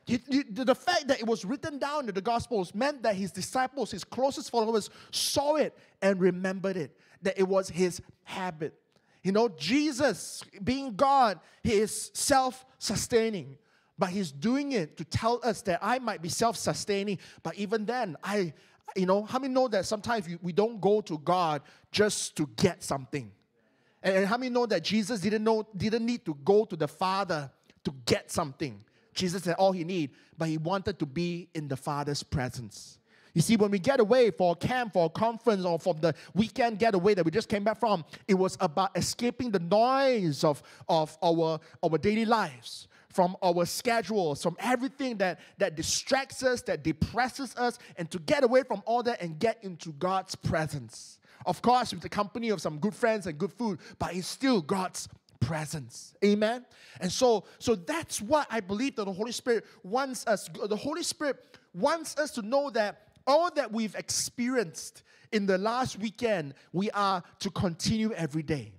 You- the fact that it was written down in the Gospels meant that his disciples, his closest followers, saw it and remembered it, that it was his habit. You know, Jesus, being God, he is self sustaining, but he's doing it to tell us that I might be self sustaining, but even then, I, you know, how many know that sometimes we, don't go to God just to get something? And, and how many know that Jesus didn't know didn't need to go to the Father to get something? Jesus had all he need, but he wanted to be in the Father's presence. You see, when we get away for a camp, for a conference, or from the weekend getaway that we just came back from, it was about escaping the noise of, of our, our daily lives, from our schedules, from everything that, that distracts us, that depresses us, and to get away from all that and get into God's presence. Of course, with the company of some good friends and good food, but it's still God's presence. Amen. And so, so that's what I believe that the Holy Spirit wants us. The Holy Spirit wants us to know that all that we've experienced in the last weekend, we are to continue every day.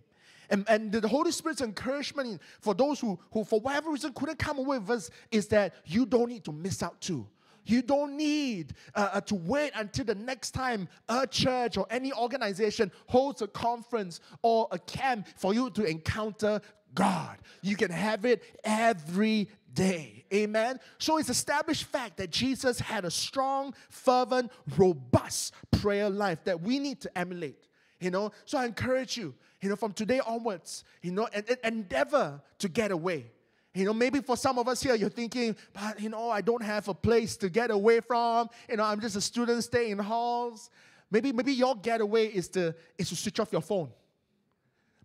And, and the Holy Spirit's encouragement for those who, who, for whatever reason, couldn't come away with us is that you don't need to miss out too. You don't need uh, uh, to wait until the next time a church or any organization holds a conference or a camp for you to encounter God. You can have it every day. Amen. So it's established fact that Jesus had a strong, fervent, robust prayer life that we need to emulate. You know, so I encourage you, you know, from today onwards, you know, and, and endeavor to get away. You know, maybe for some of us here, you're thinking, but you know, I don't have a place to get away from. You know, I'm just a student staying in halls. Maybe, maybe your getaway is to is to switch off your phone.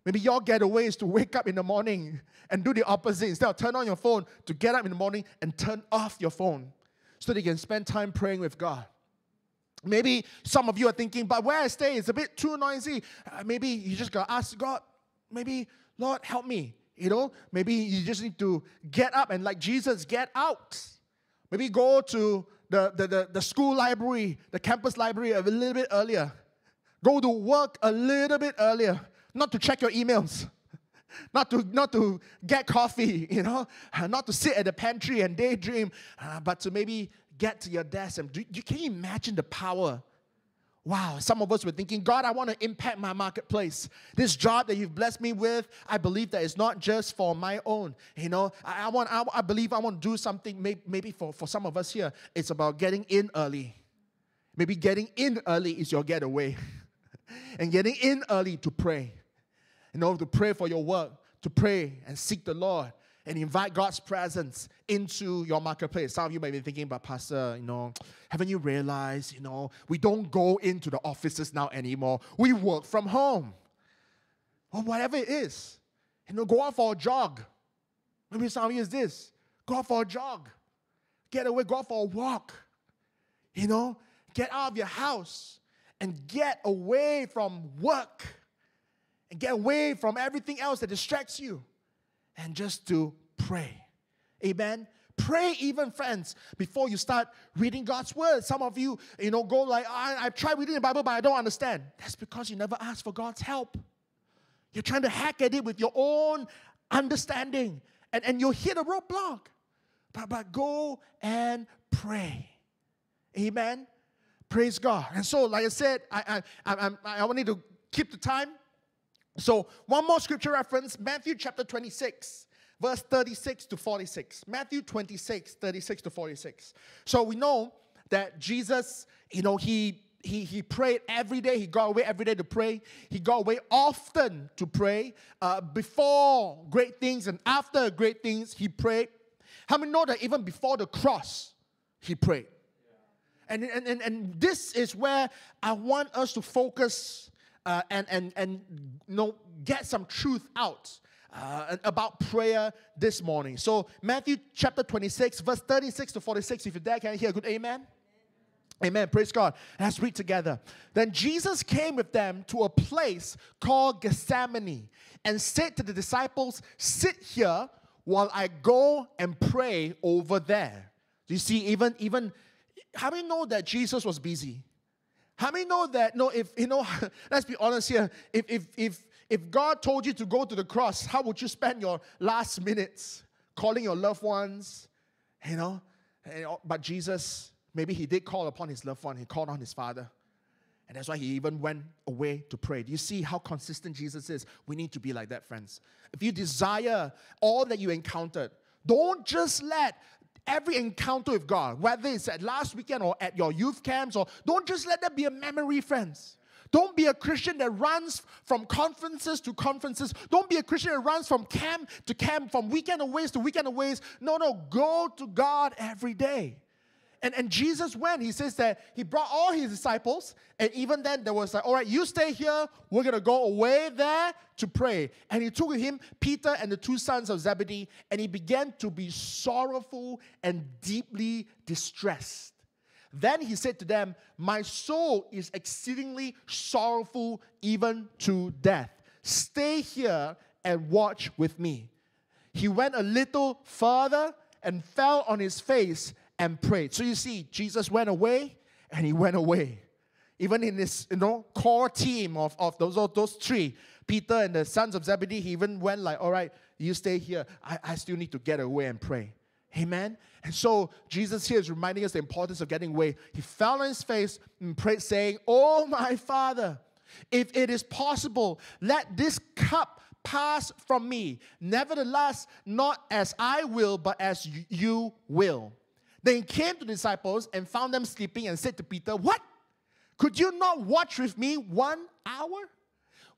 Maybe your getaway is to wake up in the morning and do the opposite. Instead of turn on your phone, to get up in the morning and turn off your phone so that you can spend time praying with God. Maybe some of you are thinking, but where I stay is a bit too noisy. Uh, maybe you just gotta ask God, maybe, Lord, help me. You know, maybe you just need to get up and, like Jesus, get out. Maybe go to the, the, the, the school library, the campus library a little bit earlier. Go to work a little bit earlier, not to check your emails. Not to, not to get coffee, you know, not to sit at the pantry and daydream, uh, but to maybe get to your desk. And do, you, can you imagine the power Wow, some of us were thinking, God, I want to impact my marketplace. This job that you've blessed me with, I believe that it's not just for my own. You know, I, I want, I, I believe I want to do something. Maybe, maybe for, for some of us here, it's about getting in early. Maybe getting in early is your getaway, and getting in early to pray. You know, to pray for your work, to pray and seek the Lord, and invite God's presence into your marketplace. Some of you may be thinking, but Pastor, you know, haven't you realized, you know, we don't go into the offices now anymore. We work from home. Or whatever it is. You know, go out for a jog. Maybe some of you is this. Go out for a jog. Get away, go out for a walk. You know, get out of your house and get away from work and get away from everything else that distracts you and just to pray. Amen. Pray even, friends, before you start reading God's word. Some of you, you know, go like, I, I've tried reading the Bible, but I don't understand. That's because you never asked for God's help. You're trying to hack at it with your own understanding, and, and you'll hit a roadblock. But, but go and pray. Amen. Praise God. And so, like I said, I, I, I, I, I wanted to keep the time. So, one more scripture reference Matthew chapter 26, verse 36 to 46. Matthew 26, 36 to 46. So, we know that Jesus, you know, he he, he prayed every day. He got away every day to pray. He got away often to pray. Uh, before great things and after great things, he prayed. How many know that even before the cross, he prayed? And, and, and, and this is where I want us to focus uh, and, and, and you know, get some truth out uh, about prayer this morning. So, Matthew chapter 26, verse 36 to 46. If you're there, can I hear a good amen? Amen. Praise God. Let's read together. Then Jesus came with them to a place called Gethsemane and said to the disciples, Sit here while I go and pray over there. Do you see, even, even, how do you know that Jesus was busy? How many know that, no, if, you know, let's be honest here, if, if, if, if God told you to go to the cross, how would you spend your last minutes calling your loved ones, you know? And, oh, but Jesus, Maybe he did call upon his loved one, he called on his father. And that's why he even went away to pray. Do you see how consistent Jesus is? We need to be like that, friends. If you desire all that you encountered, don't just let every encounter with God, whether it's at last weekend or at your youth camps, or don't just let that be a memory, friends. Don't be a Christian that runs from conferences to conferences. Don't be a Christian that runs from camp to camp, from weekend aways to weekend aways. No, no, go to God every day. And, and Jesus went, he says that he brought all his disciples, and even then there was like, all right, you stay here, we're gonna go away there to pray. And he took with him Peter and the two sons of Zebedee, and he began to be sorrowful and deeply distressed. Then he said to them, My soul is exceedingly sorrowful, even to death. Stay here and watch with me. He went a little further and fell on his face and prayed. So you see, Jesus went away and he went away. Even in this, you know, core team of, of those, those three, Peter and the sons of Zebedee, he even went like, all right, you stay here. I, I still need to get away and pray. Amen. And so Jesus here is reminding us the importance of getting away. He fell on his face and prayed, saying, Oh my Father, if it is possible, let this cup pass from me. Nevertheless, not as I will, but as you will. Then he came to the disciples and found them sleeping and said to Peter, What? Could you not watch with me one hour?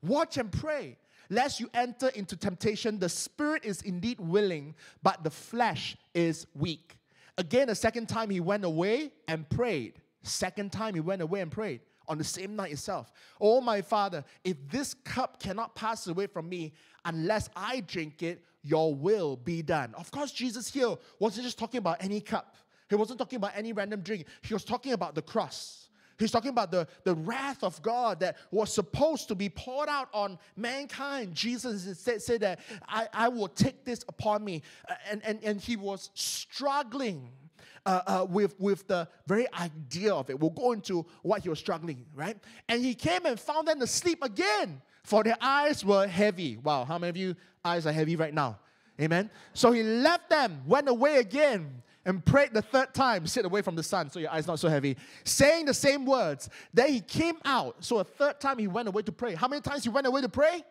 Watch and pray, lest you enter into temptation. The spirit is indeed willing, but the flesh is weak. Again, a second time he went away and prayed. Second time he went away and prayed on the same night itself. Oh, my father, if this cup cannot pass away from me unless I drink it, your will be done. Of course, Jesus here wasn't just talking about any cup. He wasn't talking about any random drink. He was talking about the cross. He's talking about the, the wrath of God that was supposed to be poured out on mankind. Jesus said, said that I, I will take this upon me. Uh, and, and, and he was struggling uh, uh, with, with the very idea of it. We'll go into what he was struggling, right? And he came and found them asleep again, for their eyes were heavy. Wow, how many of you eyes are heavy right now? Amen. So he left them, went away again and prayed the third time, sit away from the sun so your eyes not so heavy, saying the same words. Then he came out. So a third time he went away to pray. How many times he went away to pray?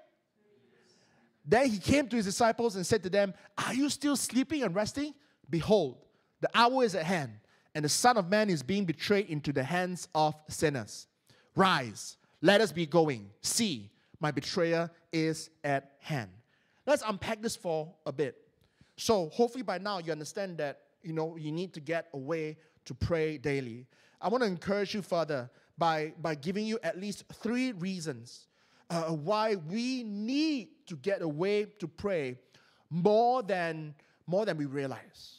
Then he came to his disciples and said to them, Are you still sleeping and resting? Behold, the hour is at hand, and the Son of Man is being betrayed into the hands of sinners. Rise, let us be going. See, my betrayer is at hand. Let's unpack this for a bit. So, hopefully, by now you understand that you know, you need to get away to pray daily. I want to encourage you further by, by giving you at least three reasons uh, why we need to get away to pray more than, more than we realize.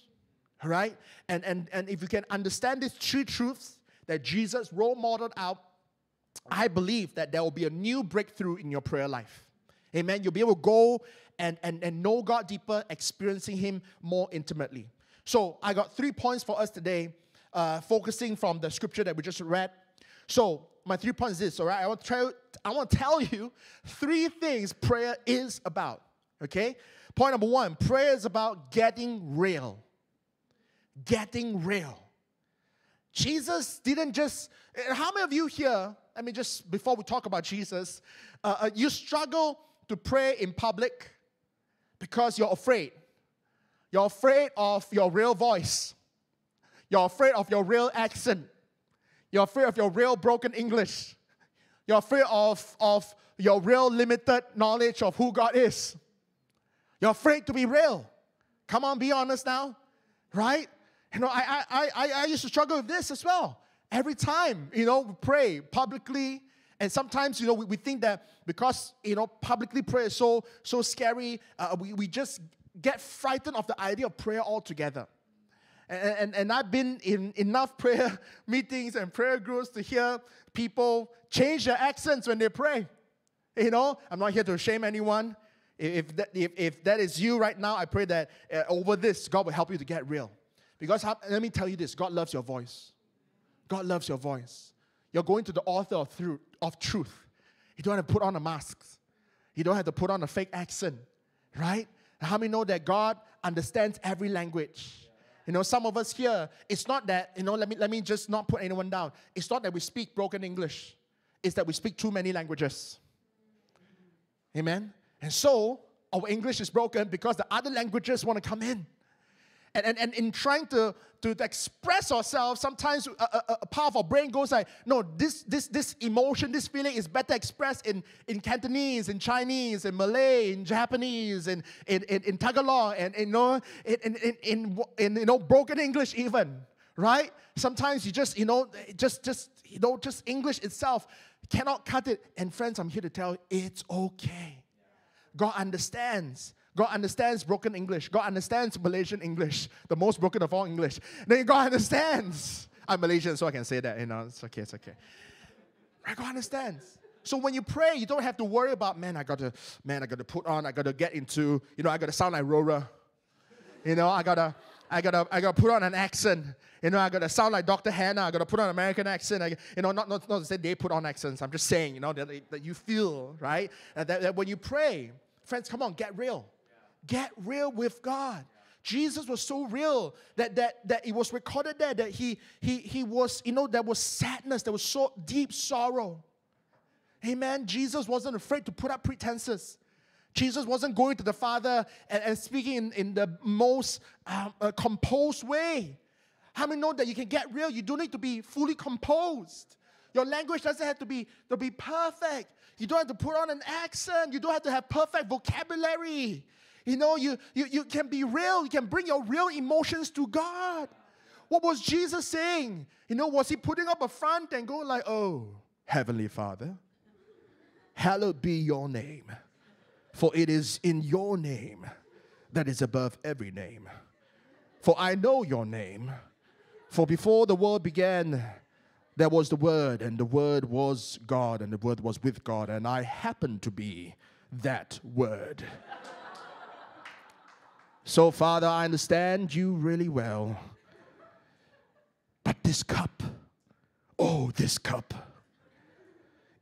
Right? And, and, and if you can understand these three truths that Jesus role modeled out, I believe that there will be a new breakthrough in your prayer life. Amen. You'll be able to go and, and, and know God deeper, experiencing Him more intimately. So I got three points for us today, uh, focusing from the scripture that we just read. So my three points is this, all right? I want to try, I want to tell you three things prayer is about. Okay? Point number one, prayer is about getting real. Getting real. Jesus didn't just, how many of you here, I mean, just before we talk about Jesus, uh, uh, you struggle to pray in public because you're afraid. You're afraid of your real voice. You're afraid of your real accent. You're afraid of your real broken English. You're afraid of, of your real limited knowledge of who God is. You're afraid to be real. Come on, be honest now. Right? You know, I, I, I, I used to struggle with this as well. Every time, you know, we pray publicly And sometimes, you know, we, we think that because, you know, publicly prayer is so, so scary, uh, we, we just get frightened of the idea of prayer altogether. And, and, and I've been in enough prayer meetings and prayer groups to hear people change their accents when they pray. You know, I'm not here to shame anyone. If that, if, if that is you right now, I pray that uh, over this, God will help you to get real. Because how, let me tell you this God loves your voice. God loves your voice. You're going to the author of, through, of truth. You don't have to put on a mask, you don't have to put on a fake accent, right? How many know that God understands every language? You know, some of us here, it's not that, you know, let me, let me just not put anyone down. It's not that we speak broken English, it's that we speak too many languages. Amen? And so, our English is broken because the other languages want to come in. And, and, and in trying to, to express ourselves, sometimes a, a, a, part of our brain goes like, no, this, this, this emotion, this feeling is better expressed in, in Cantonese, in Chinese, in Malay, in Japanese, in, in, in, in Tagalog, and, and, you know, in, in, in, in, in, you know, broken English even, right? Sometimes you just, you know, just, just, you know, just English itself cannot cut it. And friends, I'm here to tell you, it's okay. God understands. God understands broken English. God understands Malaysian English, the most broken of all English. Then God understands. I'm Malaysian, so I can say that. You know, it's okay, it's okay. Right? God understands. So when you pray, you don't have to worry about, man, I gotta, man, I gotta put on, I gotta get into, you know, I gotta sound like Rora. You know, I gotta, I gotta, I gotta put on an accent. You know, I gotta sound like Dr. Hannah. I gotta put on an American accent. I, you know, not, not, not to say they put on accents. I'm just saying, you know, that, that you feel, right? That, that when you pray, friends, come on, get real. Get real with God. Jesus was so real that, that, that it was recorded there that he, he, he was, you know, there was sadness, there was so deep sorrow. Amen. Jesus wasn't afraid to put up pretenses. Jesus wasn't going to the Father and, and speaking in, in the most um, uh, composed way. How many know that you can get real? You don't need to be fully composed. Your language doesn't have to be, to be perfect. You don't have to put on an accent. You don't have to have perfect vocabulary. You know, you, you, you can be real. You can bring your real emotions to God. What was Jesus saying? You know, was he putting up a front and going like, oh, Heavenly Father, hallowed be your name, for it is in your name that is above every name. For I know your name, for before the world began, there was the Word, and the Word was God, and the Word was with God, and I happen to be that Word. So, Father, I understand you really well. But this cup, oh, this cup,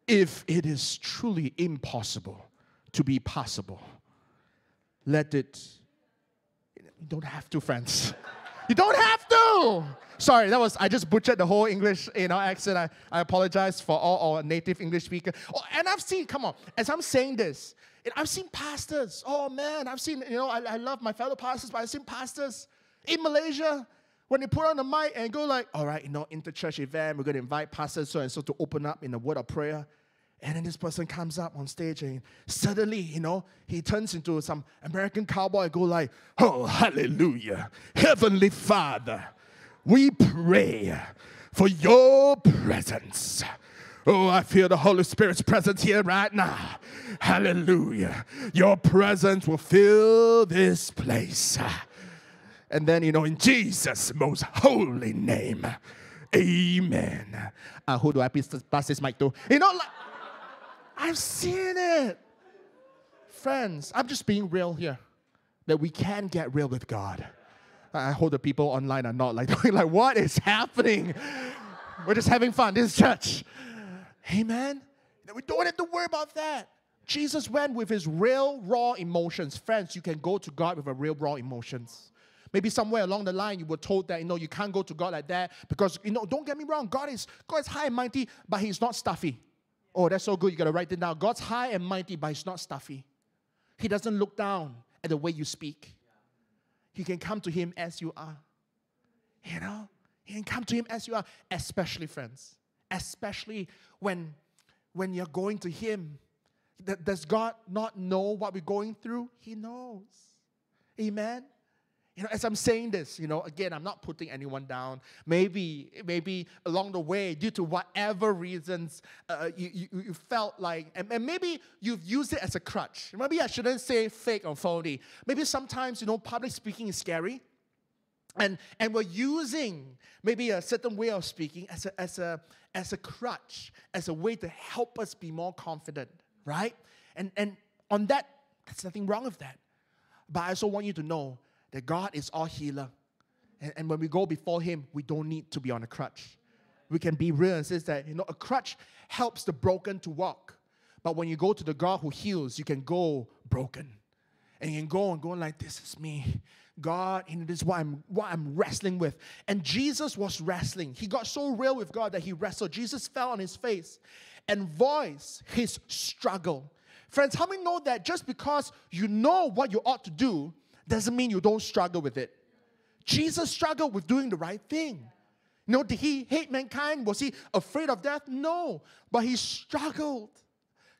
if it is truly impossible to be possible, let it, you don't have to, friends. You don't have to. Sorry, that was I just butchered the whole English you know accent. I, I apologize for all our native English speakers. Oh, and I've seen, come on, as I'm saying this, I've seen pastors. Oh man, I've seen, you know, I, I love my fellow pastors, but I've seen pastors in Malaysia when they put on the mic and go like, all right, you know, inter-church event, we're going to invite pastors so and so to open up in a word of prayer. And then this person comes up on stage and suddenly, you know, he turns into some American cowboy and go like, oh, hallelujah. Heavenly Father, we pray for your presence Oh, I feel the Holy Spirit's presence here right now. Hallelujah. Your presence will fill this place. And then, you know, in Jesus' most holy name, amen. Uh, who do I pass this mic to? You know, like, I've seen it. Friends, I'm just being real here that we can get real with God. I hope the people online are not like, like what is happening? We're just having fun. This is church. Amen. We don't have to worry about that. Jesus went with his real, raw emotions. Friends, you can go to God with a real, raw emotions. Maybe somewhere along the line you were told that you know you can't go to God like that because you know don't get me wrong God is God is high and mighty but he's not stuffy. Oh that's so good you got to write it down. God's high and mighty but he's not stuffy. He doesn't look down at the way you speak. You can come to him as you are. You know, you can come to him as you are, especially friends especially when, when you're going to Him. Does God not know what we're going through? He knows. Amen. You know, as I'm saying this, you know, again, I'm not putting anyone down. Maybe, maybe along the way, due to whatever reasons, uh, you, you, you felt like, and, and maybe you've used it as a crutch. Maybe I shouldn't say fake or phony. Maybe sometimes, you know, public speaking is scary. And, and we're using maybe a certain way of speaking as a, as, a, as a crutch, as a way to help us be more confident, right? And, and on that, there's nothing wrong with that. But I also want you to know that God is our healer. And, and when we go before Him, we don't need to be on a crutch. We can be real and says that, you know, a crutch helps the broken to walk. But when you go to the God who heals, you can go broken. And you can go and go like, this is me. God, and it is what I'm what I'm wrestling with. And Jesus was wrestling. He got so real with God that he wrestled. Jesus fell on his face and voiced his struggle. Friends, how many know that just because you know what you ought to do doesn't mean you don't struggle with it? Jesus struggled with doing the right thing. You know, did he hate mankind? Was he afraid of death? No, but he struggled.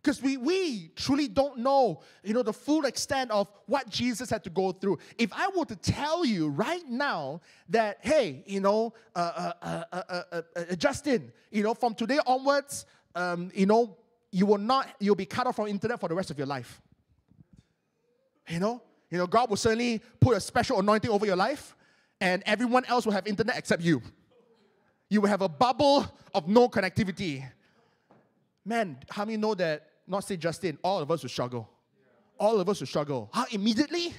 Because we, we truly don't know, you know, the full extent of what Jesus had to go through. If I were to tell you right now that, hey, you know, uh, uh, uh, Justin, you know, from today onwards, um, you know, you will not, you'll be cut off from internet for the rest of your life. You know, you know, God will certainly put a special anointing over your life, and everyone else will have internet except you. You will have a bubble of no connectivity. Man, how many know that not say Justin, all of us will struggle. All of us will struggle. How immediately?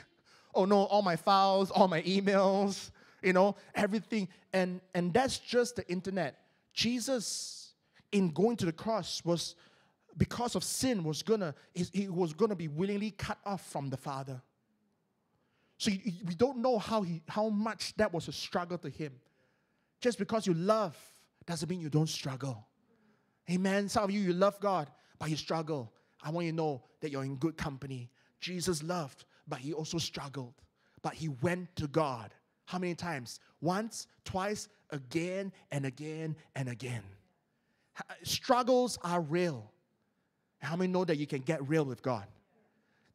Oh no, all my files, all my emails, you know, everything. And and that's just the internet. Jesus, in going to the cross, was because of sin, was gonna he was gonna be willingly cut off from the Father. So we don't know how he how much that was a struggle to him. Just because you love doesn't mean you don't struggle. Amen. Some of you, you love God, you struggle. I want you to know that you're in good company. Jesus loved, but he also struggled. But he went to God. How many times? Once, twice, again, and again, and again. Struggles are real. How many know that you can get real with God?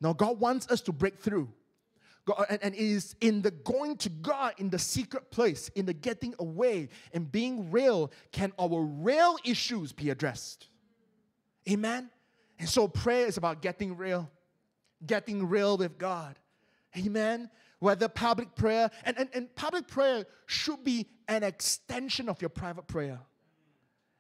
Now, God wants us to break through. God, and, and it is in the going to God in the secret place, in the getting away and being real, can our real issues be addressed. Amen? And so prayer is about getting real, getting real with God. Amen? Whether public prayer, and, and, and public prayer should be an extension of your private prayer.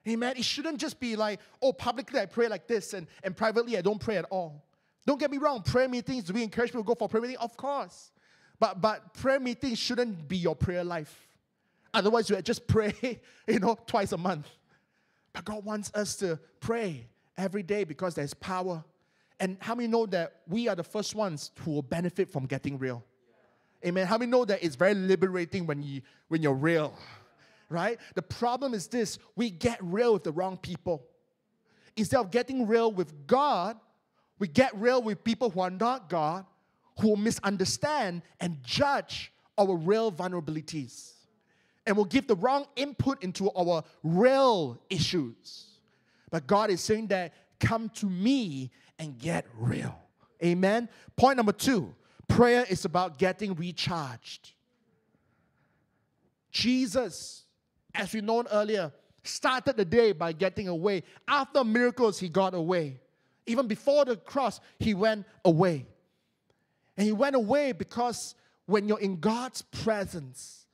Amen? It shouldn't just be like, oh, publicly I pray like this, and, and privately I don't pray at all. Don't get me wrong, prayer meetings, do we encourage people to go for prayer meeting? Of course. But, but prayer meetings shouldn't be your prayer life. Otherwise, you just pray, you know, twice a month. But God wants us to pray every day because there's power. And how many know that we are the first ones who will benefit from getting real? Amen. How many know that it's very liberating when you when you're real? Right? The problem is this we get real with the wrong people. Instead of getting real with God, we get real with people who are not God, who will misunderstand and judge our real vulnerabilities. And will give the wrong input into our real issues. But God is saying that come to me and get real. Amen. Point number two prayer is about getting recharged. Jesus, as we known earlier, started the day by getting away. After miracles, he got away. Even before the cross, he went away. And he went away because when you're in God's presence,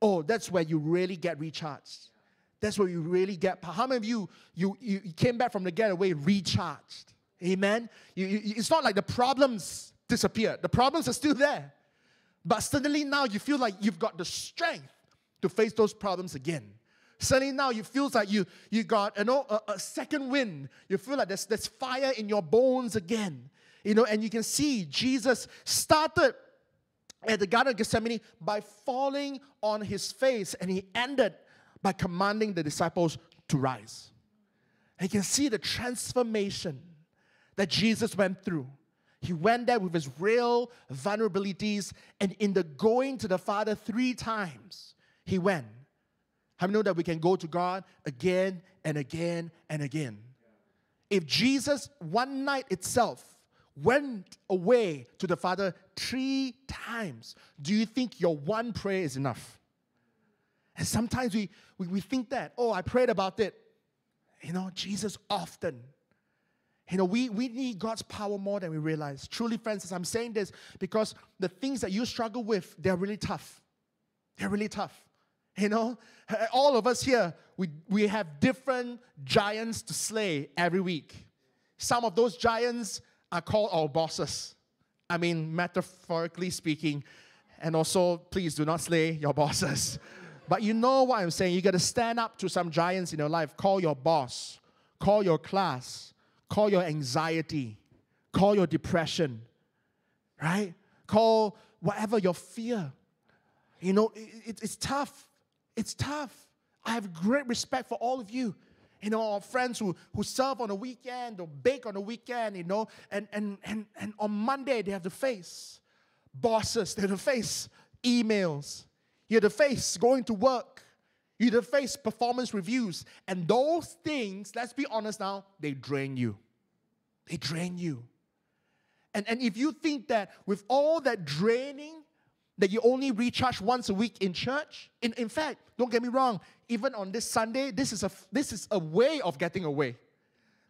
oh, that's where you really get recharged. That's where you really get. How many of you you you, came back from the getaway recharged? Amen. You, you, it's not like the problems disappeared. The problems are still there, but suddenly now you feel like you've got the strength to face those problems again. Suddenly now you feel like you you got you know a, a second wind. You feel like there's there's fire in your bones again. You know, and you can see Jesus started at the Garden of Gethsemane by falling on his face, and he ended by commanding the disciples to rise. And you can see the transformation that Jesus went through. He went there with his real vulnerabilities, and in the going to the Father three times, he went. How many know that we can go to God again and again and again? If Jesus, one night itself, went away to the Father three times, do you think your one prayer is enough? And sometimes we, we, we think that, oh, I prayed about it. You know, Jesus often. You know, we, we need God's power more than we realize. Truly, friends, as I'm saying this because the things that you struggle with, they're really tough. They're really tough. You know, all of us here, we, we have different giants to slay every week. Some of those giants are called our bosses. I mean, metaphorically speaking, and also, please do not slay your bosses. But you know what I'm saying. You got to stand up to some giants in your life. Call your boss, call your class, call your anxiety, call your depression, right? Call whatever your fear. You know, it, it's tough. It's tough. I have great respect for all of you. You know, our friends who, who serve on a weekend or bake on a weekend, you know, and, and, and, and on Monday they have to face bosses, they have to face emails, you have to face going to work, you have to face performance reviews. And those things, let's be honest now, they drain you. They drain you. And, and if you think that with all that draining, that you only recharge once a week in church. In, in fact, don't get me wrong, even on this Sunday, this is a, this is a way of getting away.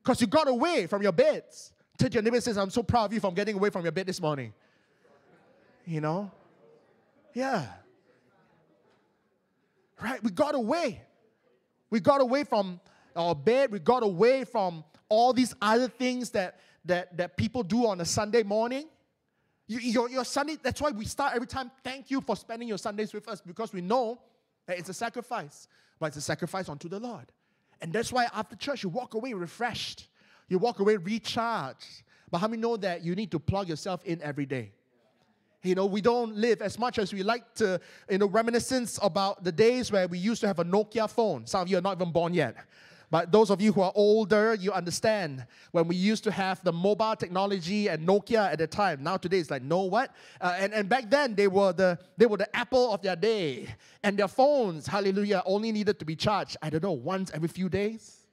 Because you got away from your beds. Tell your neighbor says, I'm so proud of you from getting away from your bed this morning. You know? Yeah. Right? We got away. We got away from our bed. We got away from all these other things that, that, that people do on a Sunday morning. You, your, your Sunday, that's why we start every time. Thank you for spending your Sundays with us because we know that it's a sacrifice, but it's a sacrifice unto the Lord. And that's why after church, you walk away refreshed. You walk away recharged. But how many know that you need to plug yourself in every day? You know, we don't live as much as we like to, you know, reminiscence about the days where we used to have a Nokia phone. Some of you are not even born yet. But those of you who are older, you understand when we used to have the mobile technology and Nokia at the time. Now today it's like, no what? Uh, and, and back then they were the they were the apple of their day. And their phones, hallelujah, only needed to be charged, I don't know, once every few days.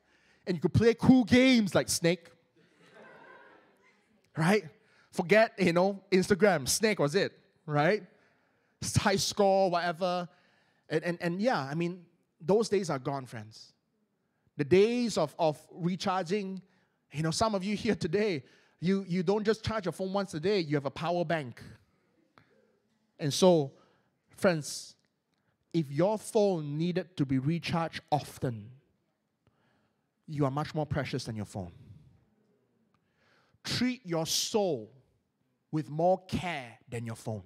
And you could play cool games like Snake. right? Forget, you know, Instagram. Snake was it, right? High score, whatever. And, and, and yeah, I mean, those days are gone, friends. The days of, of recharging, you know, some of you here today, you, you don't just charge your phone once a day, you have a power bank. And so, friends, if your phone needed to be recharged often, you are much more precious than your phone. Treat your soul with more care than your phone.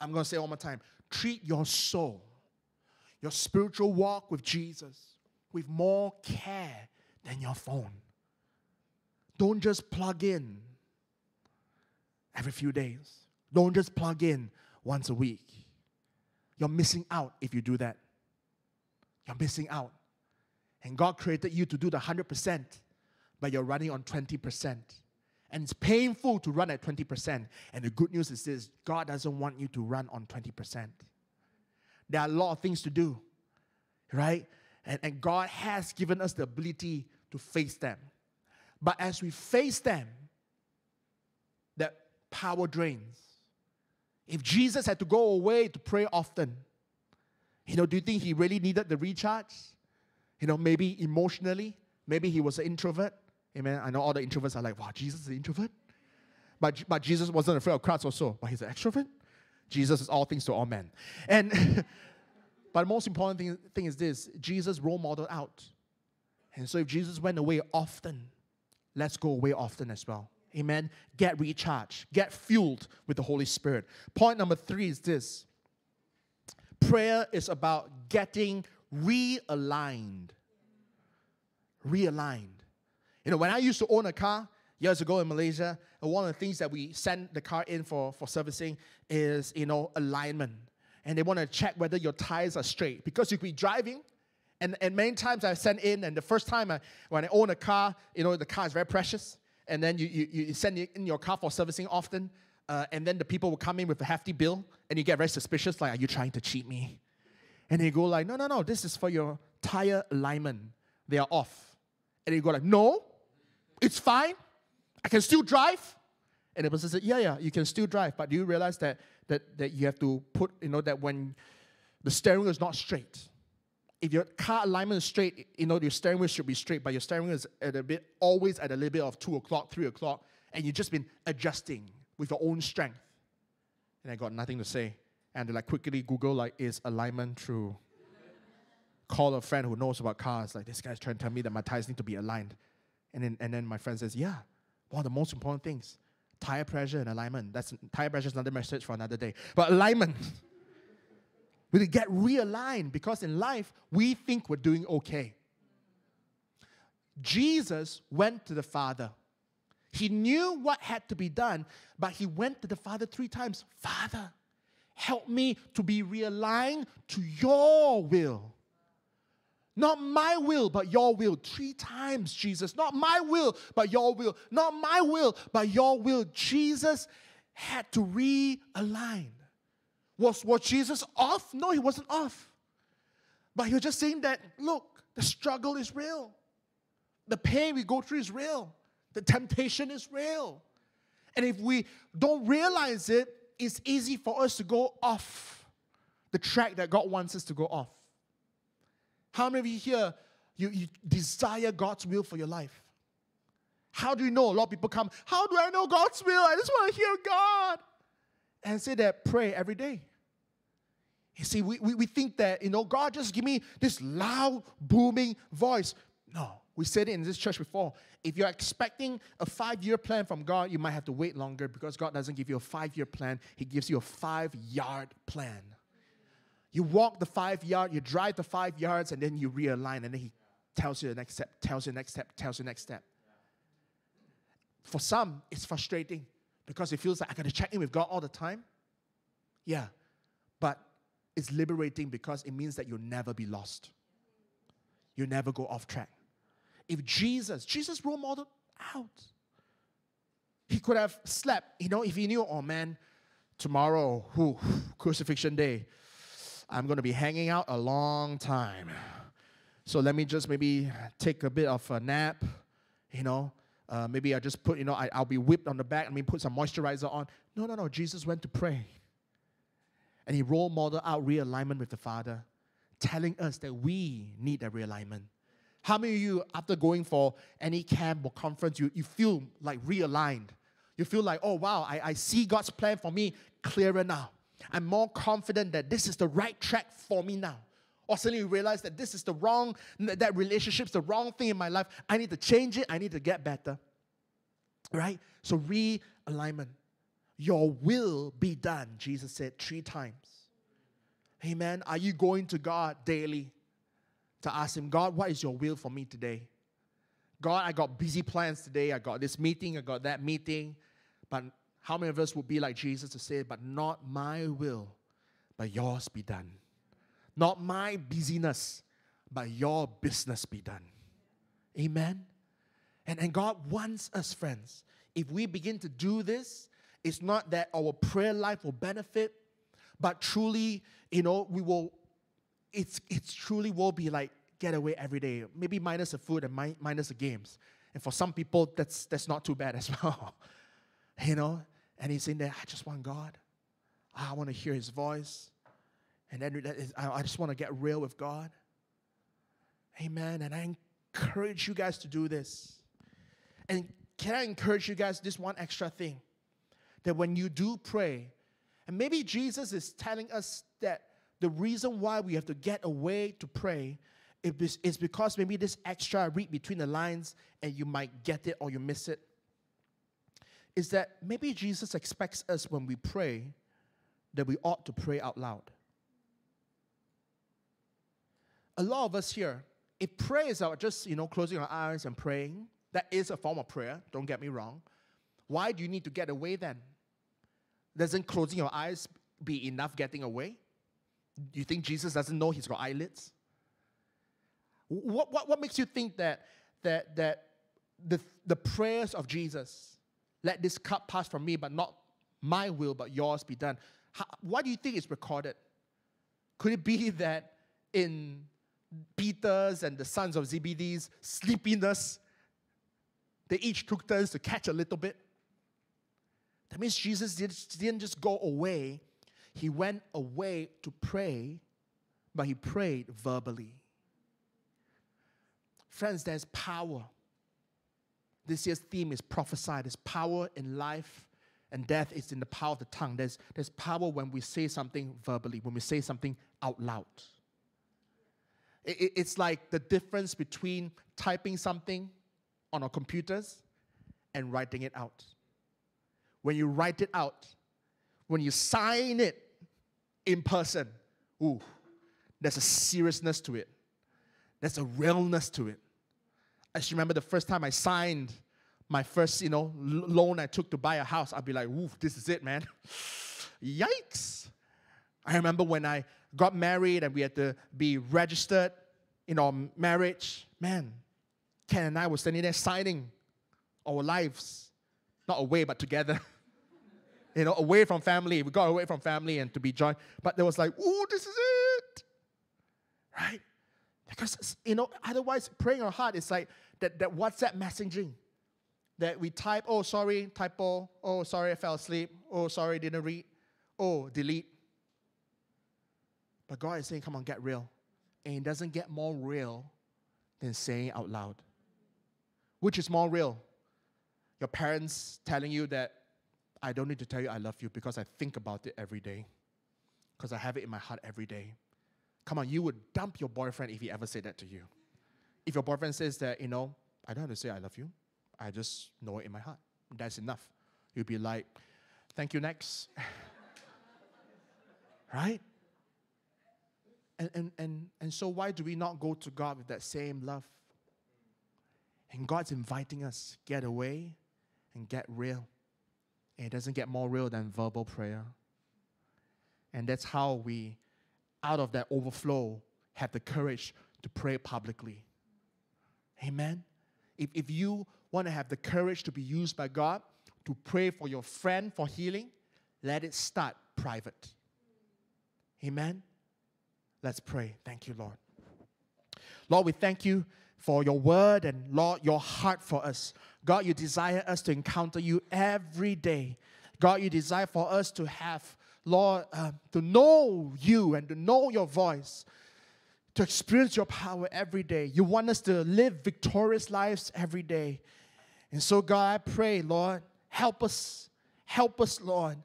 I'm going to say one more time. Treat your soul, your spiritual walk with Jesus, with more care than your phone. Don't just plug in every few days. Don't just plug in once a week. You're missing out if you do that. You're missing out. And God created you to do the 100%, but you're running on 20%. And it's painful to run at 20%. And the good news is this God doesn't want you to run on 20%. There are a lot of things to do, right? And, and God has given us the ability to face them. But as we face them, that power drains. If Jesus had to go away to pray often, you know, do you think he really needed the recharge? You know, maybe emotionally, maybe he was an introvert. Amen. I know all the introverts are like, wow, Jesus is an introvert. But, but Jesus wasn't afraid of crowds also, but he's an extrovert. Jesus is all things to all men. And But the most important thing, thing is this Jesus role modeled out. And so if Jesus went away often, let's go away often as well. Amen. Get recharged, get fueled with the Holy Spirit. Point number three is this prayer is about getting realigned. Realigned. You know, when I used to own a car years ago in Malaysia, one of the things that we send the car in for, for servicing is, you know, alignment and they want to check whether your tires are straight because you could be driving and, and many times I sent in, and the first time I, when I own a car, you know, the car is very precious. And then you, you, you send in your car for servicing often. Uh, and then the people will come in with a hefty bill, and you get very suspicious, like, are you trying to cheat me? And they go like, no, no, no, this is for your tire alignment. They are off. And you go like, no, it's fine. I can still drive. And the person said, Yeah, yeah, you can still drive, but do you realize that that that you have to put, you know, that when the steering wheel is not straight. If your car alignment is straight, you know, your steering wheel should be straight, but your steering wheel is at a bit always at a little bit of two o'clock, three o'clock, and you've just been adjusting with your own strength. And I got nothing to say. And like quickly Google like is alignment true? Call a friend who knows about cars. Like this guy's trying to tell me that my tires need to be aligned. And then and then my friend says, Yeah, one of the most important things. Tire pressure and alignment. That's tire pressure is another message for another day. But alignment. we get realigned because in life we think we're doing okay. Jesus went to the Father. He knew what had to be done, but he went to the Father three times. Father, help me to be realigned to your will. Not my will, but your will. Three times, Jesus. Not my will, but your will. Not my will, but your will. Jesus had to realign. Was, was Jesus off? No, he wasn't off. But he was just saying that, look, the struggle is real. The pain we go through is real. The temptation is real. And if we don't realize it, it's easy for us to go off the track that God wants us to go off. How many of you here, you, you desire God's will for your life? How do you know? A lot of people come, How do I know God's will? I just want to hear God. And say that, pray every day. You see, we, we, we think that, you know, God just give me this loud, booming voice. No, we said it in this church before. If you're expecting a five year plan from God, you might have to wait longer because God doesn't give you a five year plan, He gives you a five yard plan. You walk the five yard, you drive the five yards, and then you realign, and then he tells you the next step, tells you the next step, tells you the next step. For some, it's frustrating because it feels like I gotta check in with God all the time. Yeah. But it's liberating because it means that you'll never be lost. You'll never go off track. If Jesus, Jesus role modeled out. He could have slept, you know, if he knew, oh man, tomorrow, whew, crucifixion day, I'm going to be hanging out a long time. So let me just maybe take a bit of a nap, you know. Uh, maybe I just put, you know, I, I'll be whipped on the back. Let me put some moisturizer on. No, no, no. Jesus went to pray. And he role modeled out realignment with the Father, telling us that we need a realignment. How many of you, after going for any camp or conference, you, you feel like realigned? You feel like, oh wow, I, I see God's plan for me clearer now. I'm more confident that this is the right track for me now. Or suddenly you realize that this is the wrong, that relationship's the wrong thing in my life. I need to change it. I need to get better. Right? So realignment. Your will be done, Jesus said three times. Amen. Are you going to God daily to ask Him, God, what is your will for me today? God, I got busy plans today. I got this meeting, I got that meeting. But how many of us would be like Jesus to say, But not my will, but yours be done? Not my busyness, but your business be done. Amen. And, and God wants us, friends. If we begin to do this, it's not that our prayer life will benefit, but truly, you know, we will, it's, it's truly will be like getaway every day, maybe minus the food and mi- minus the games. And for some people, that's, that's not too bad as well. you know, and he's in there, I just want God. I want to hear his voice. And then I just want to get real with God. Amen. And I encourage you guys to do this. And can I encourage you guys this one extra thing? That when you do pray, and maybe Jesus is telling us that the reason why we have to get away to pray is because maybe this extra read between the lines and you might get it or you miss it is that maybe Jesus expects us when we pray that we ought to pray out loud. A lot of us here, if prayer is just, you know, closing our eyes and praying, that is a form of prayer, don't get me wrong. Why do you need to get away then? Doesn't closing your eyes be enough getting away? You think Jesus doesn't know he's got eyelids? What, what, what makes you think that, that, that the, the prayers of Jesus let this cup pass from me, but not my will, but yours be done. How, do you think it's recorded? Could it be that in Peter's and the sons of Zebedee's sleepiness, they each took turns to catch a little bit? That means Jesus did, didn't just go away, he went away to pray, but he prayed verbally. Friends, there's power. This year's theme is prophesy. There's power in life and death is in the power of the tongue. There's, there's power when we say something verbally, when we say something out loud. It- it- it's like the difference between typing something on our computers and writing it out. When you write it out, when you sign it in person, ooh, there's a seriousness to it. There's a realness to it. I just remember the first time I signed my first, you know, loan I took to buy a house. I'd be like, ooh, this is it, man. Yikes. I remember when I got married and we had to be registered in our marriage. Man, Ken and I were standing there signing our lives, not away, but together. you know, away from family. We got away from family and to be joined. But there was like, ooh, this is it. Right? Because, you know, otherwise, praying our heart is like that, that WhatsApp messaging that we type, oh, sorry, typo. Oh, oh, sorry, I fell asleep. Oh, sorry, didn't read. Oh, delete. But God is saying, come on, get real. And it doesn't get more real than saying out loud. Which is more real? Your parents telling you that I don't need to tell you I love you because I think about it every day. Because I have it in my heart every day. Come on, you would dump your boyfriend if he ever said that to you. If your boyfriend says that, you know, I don't have to say I love you, I just know it in my heart. That's enough. You'd be like, thank you, next. right? And, and, and, and so, why do we not go to God with that same love? And God's inviting us, get away and get real. And it doesn't get more real than verbal prayer. And that's how we, out of that overflow, have the courage to pray publicly. Amen. If, if you want to have the courage to be used by God to pray for your friend for healing, let it start private. Amen. Let's pray. Thank you, Lord. Lord, we thank you for your word and Lord, your heart for us. God, you desire us to encounter you every day. God, you desire for us to have, Lord, uh, to know you and to know your voice, to experience your power every day. You want us to live victorious lives every day. And so, God, I pray, Lord, help us, help us, Lord,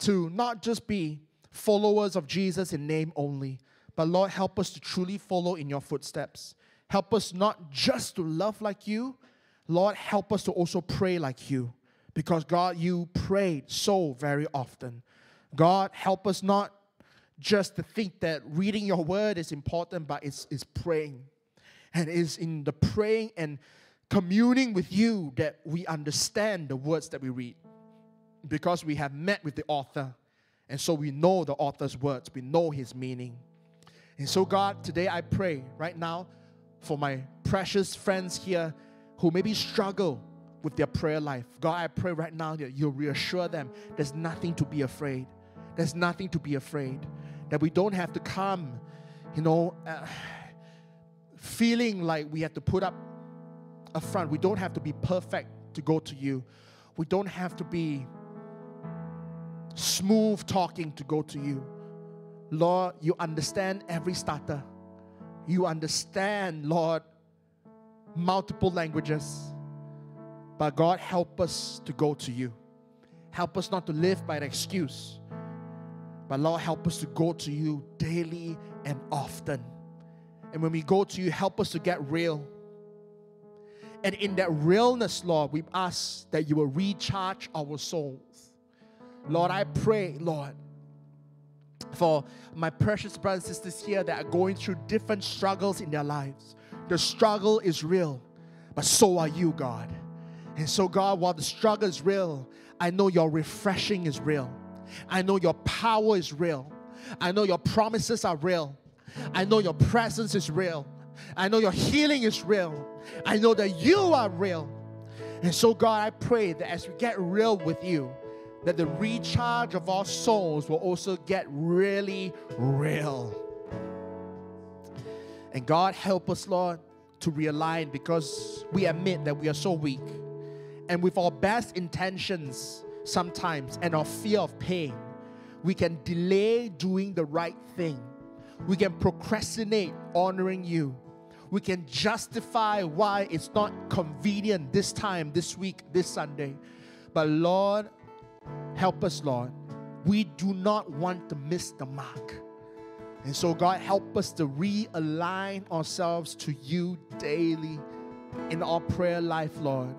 to not just be followers of Jesus in name only, but Lord, help us to truly follow in your footsteps. Help us not just to love like you, Lord, help us to also pray like you. Because God, you prayed so very often. God, help us not just to think that reading your word is important, but it's, it's praying. And it's in the praying and communing with you that we understand the words that we read. Because we have met with the author. And so we know the author's words, we know his meaning. And so, God, today I pray right now for my precious friends here who maybe struggle with their prayer life. God, I pray right now that you'll reassure them there's nothing to be afraid. There's nothing to be afraid. That we don't have to come, you know, uh, feeling like we have to put up a front. We don't have to be perfect to go to you. We don't have to be smooth talking to go to you. Lord, you understand every starter. You understand, Lord, multiple languages. But God, help us to go to you. Help us not to live by an excuse. But Lord, help us to go to you daily and often. And when we go to you, help us to get real. And in that realness, Lord, we ask that you will recharge our souls. Lord, I pray, Lord, for my precious brothers and sisters here that are going through different struggles in their lives. The struggle is real, but so are you, God. And so, God, while the struggle is real, I know your refreshing is real. I know your power is real. I know your promises are real. I know your presence is real. I know your healing is real. I know that you are real. And so, God, I pray that as we get real with you, that the recharge of our souls will also get really real. And God, help us, Lord, to realign because we admit that we are so weak. And with our best intentions, sometimes and our fear of pain, we can delay doing the right thing. We can procrastinate honoring you. We can justify why it's not convenient this time, this week, this Sunday. But Lord, help us, Lord. We do not want to miss the mark. And so, God, help us to realign ourselves to you daily in our prayer life, Lord.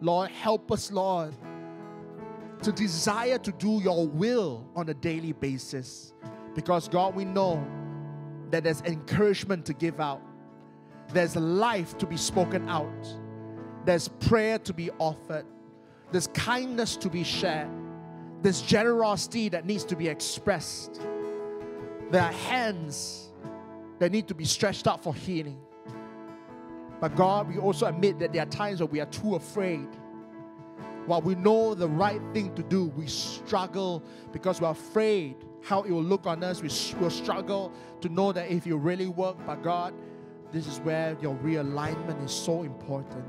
Lord, help us, Lord, to desire to do your will on a daily basis. Because, God, we know that there's encouragement to give out, there's life to be spoken out, there's prayer to be offered, there's kindness to be shared, there's generosity that needs to be expressed, there are hands that need to be stretched out for healing. But God, we also admit that there are times where we are too afraid. While we know the right thing to do, we struggle because we're afraid how it will look on us. We will struggle to know that if you really work, but God, this is where your realignment is so important.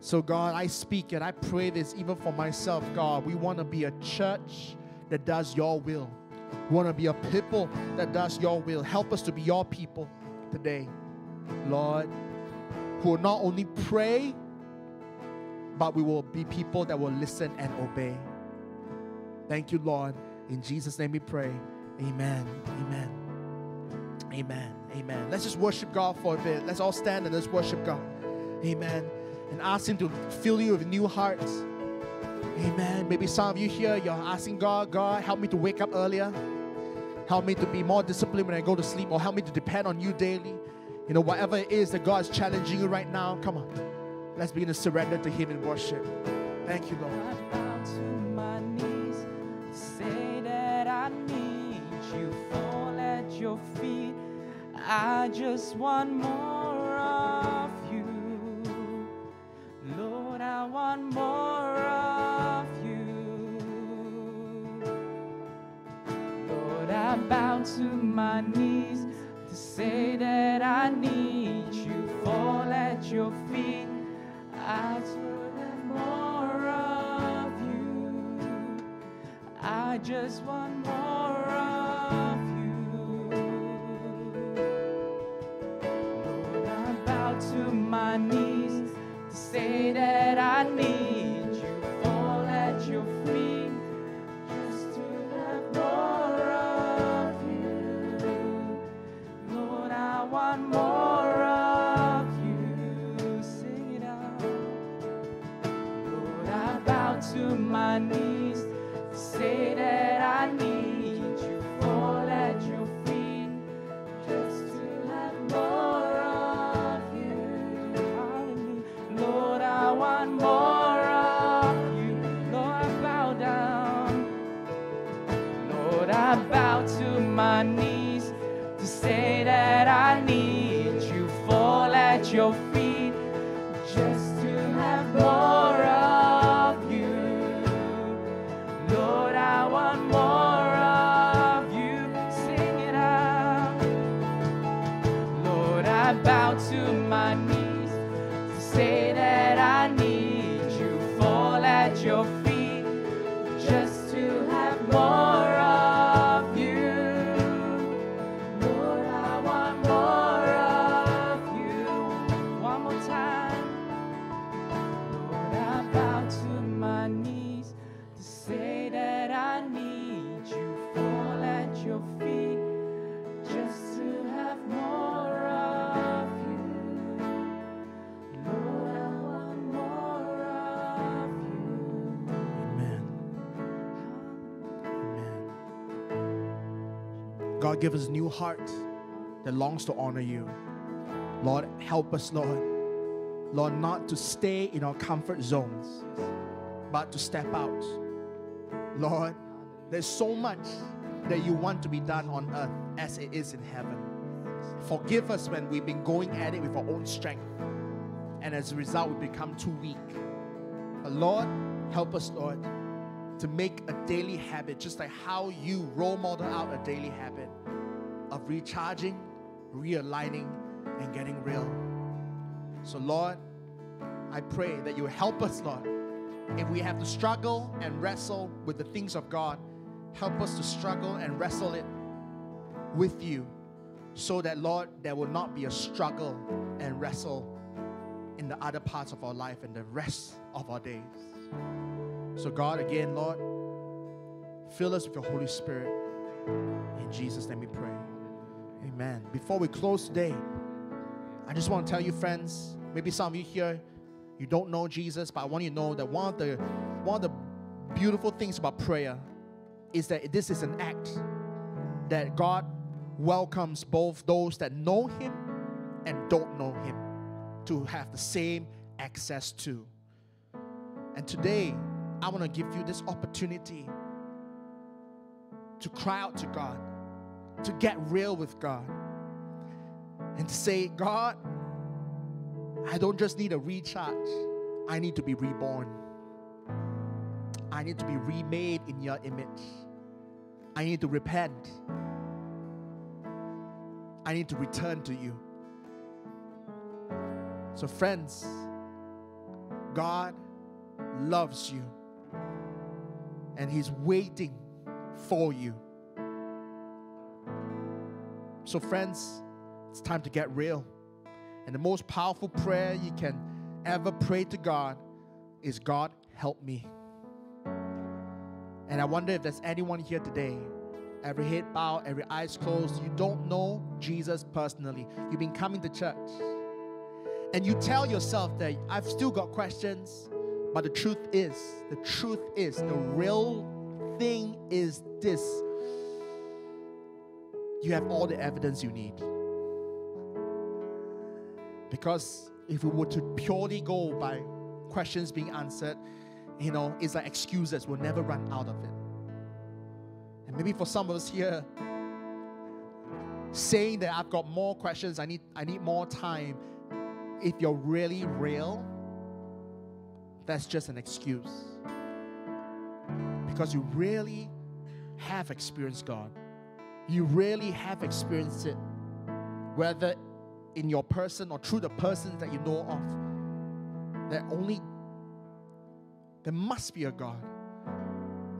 So, God, I speak and I pray this even for myself, God. We want to be a church that does your will. We want to be a people that does your will. Help us to be your people today, Lord, who will not only pray, but we will be people that will listen and obey. Thank you, Lord. In Jesus' name we pray. Amen. Amen. Amen. Amen. Let's just worship God for a bit. Let's all stand and let's worship God. Amen. And ask Him to fill you with new hearts. Amen. Maybe some of you here, you're asking God, God, help me to wake up earlier. Help me to be more disciplined when I go to sleep, or help me to depend on you daily. You know, whatever it is that God is challenging you right now, come on. Let's begin to surrender to Him in worship. Thank you, Lord. I bow to my knees to say that I need you. Fall at your feet. Just want more of you. Lord, I want more of you. Lord, I bow to my knees to say that I need you. Fall at your feet. I just want more of you. Lord, I bow to my knees to say that I need you. Fall at your feet just to have more of you. Lord, I want more To my knees to say that I need you. Fall at your feet just to have more of you. Lord, I want more of you. Lord, I bow down. Lord, I bow to my knees to say that I need you. Fall at your feet just to have more your feet just to have more God, give us new heart that longs to honor you. Lord, help us, Lord. Lord, not to stay in our comfort zones, but to step out. Lord, there's so much that you want to be done on earth as it is in heaven. Forgive us when we've been going at it with our own strength, and as a result, we become too weak. But Lord, help us, Lord, to make a daily habit, just like how you role model out a daily habit of recharging, realigning, and getting real. So, Lord, I pray that you help us, Lord, if we have to struggle and wrestle with the things of God, help us to struggle and wrestle it with you so that, Lord, there will not be a struggle and wrestle in the other parts of our life and the rest of our days. So, God, again, Lord, fill us with your Holy Spirit. In Jesus' name we pray. Amen. Before we close today, I just want to tell you, friends, maybe some of you here, you don't know Jesus, but I want you to know that one of the one of the beautiful things about prayer is that this is an act that God welcomes both those that know Him and don't know Him to have the same access to. And today, I want to give you this opportunity to cry out to God, to get real with God, and to say, God, I don't just need a recharge, I need to be reborn. I need to be remade in your image. I need to repent. I need to return to you. So, friends, God loves you and He's waiting for you. So, friends, it's time to get real. And the most powerful prayer you can ever pray to God is God, help me. And I wonder if there's anyone here today, every head bowed, every eyes closed, you don't know Jesus personally. You've been coming to church. And you tell yourself that I've still got questions, but the truth is, the truth is, the real thing is this you have all the evidence you need. Because if we were to purely go by questions being answered, you know, it's like excuses. We'll never run out of it. And maybe for some of us here, saying that I've got more questions, I need, I need more time. If you're really real, that's just an excuse. Because you really have experienced God. You really have experienced it. Whether in your person or through the person that you know of. That only there must be a God.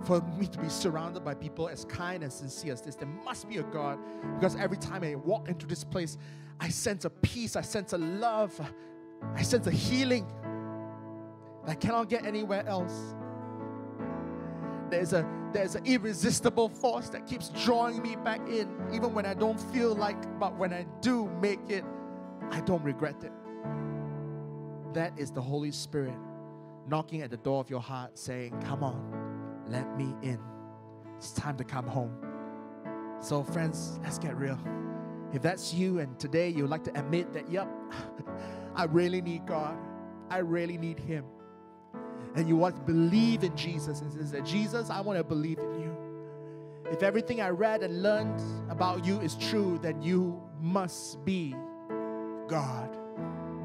For me to be surrounded by people as kind and sincere as this, there must be a God. Because every time I walk into this place, I sense a peace, I sense a love, I sense a healing that I cannot get anywhere else. There's a there's an irresistible force that keeps drawing me back in, even when I don't feel like, but when I do make it, I don't regret it. That is the Holy Spirit knocking at the door of your heart, saying, Come on, let me in. It's time to come home. So, friends, let's get real. If that's you and today you would like to admit that, yep, I really need God, I really need Him and you want to believe in Jesus and says that Jesus, I want to believe in you. If everything I read and learned about you is true, then you must be God.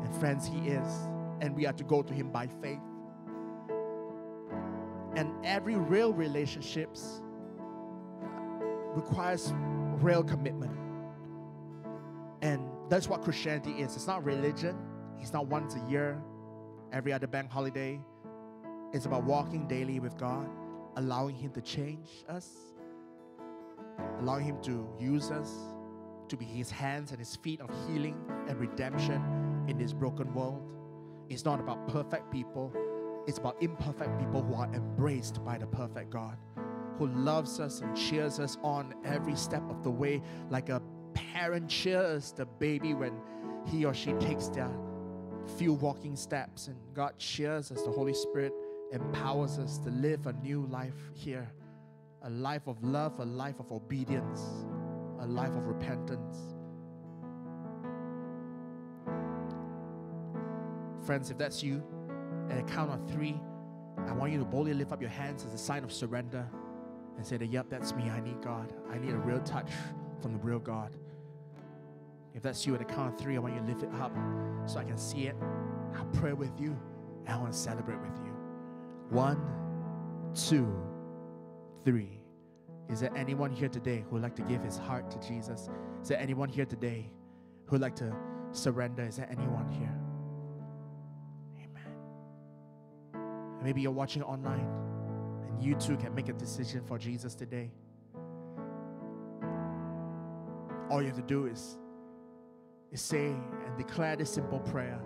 And friends, He is. And we are to go to Him by faith. And every real relationships requires real commitment. And that's what Christianity is. It's not religion. It's not once a year, every other bank holiday. It's about walking daily with God, allowing Him to change us, allowing Him to use us to be His hands and His feet of healing and redemption in this broken world. It's not about perfect people, it's about imperfect people who are embraced by the perfect God, who loves us and cheers us on every step of the way, like a parent cheers the baby when he or she takes their few walking steps. And God cheers us, the Holy Spirit empowers us to live a new life here a life of love, a life of obedience, a life of repentance. Friends, if that's you, at a count of three, I want you to boldly lift up your hands as a sign of surrender and say that, yep, that's me. I need God. I need a real touch from the real God. If that's you at a count of three, I want you to lift it up so I can see it. I'll pray with you and I want to celebrate with you. One, two, three. Is there anyone here today who would like to give his heart to Jesus? Is there anyone here today who would like to surrender? Is there anyone here? Maybe you're watching online and you too can make a decision for Jesus today. All you have to do is, is say and declare this simple prayer.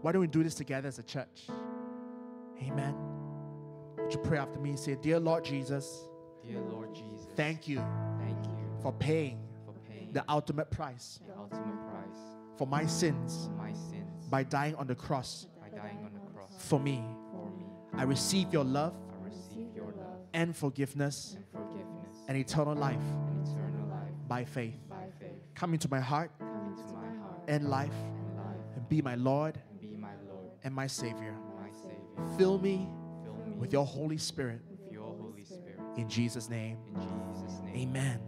Why don't we do this together as a church? Amen. Would you pray after me and say, Dear Lord Jesus, Dear Lord Jesus, thank you thank you for paying for paying the ultimate price the ultimate price for my sins for my sins by dying on the cross for me. for me. I receive your love receive your love and forgiveness and forgiveness and eternal life and eternal life by faith. by faith. Come into my heart into my heart and life and life and be my Lord and be my Lord my Savior. my Savior. Fill me Fill me with your Holy Spirit your Holy Spirit. in Jesus' name. In Jesus' name. Amen.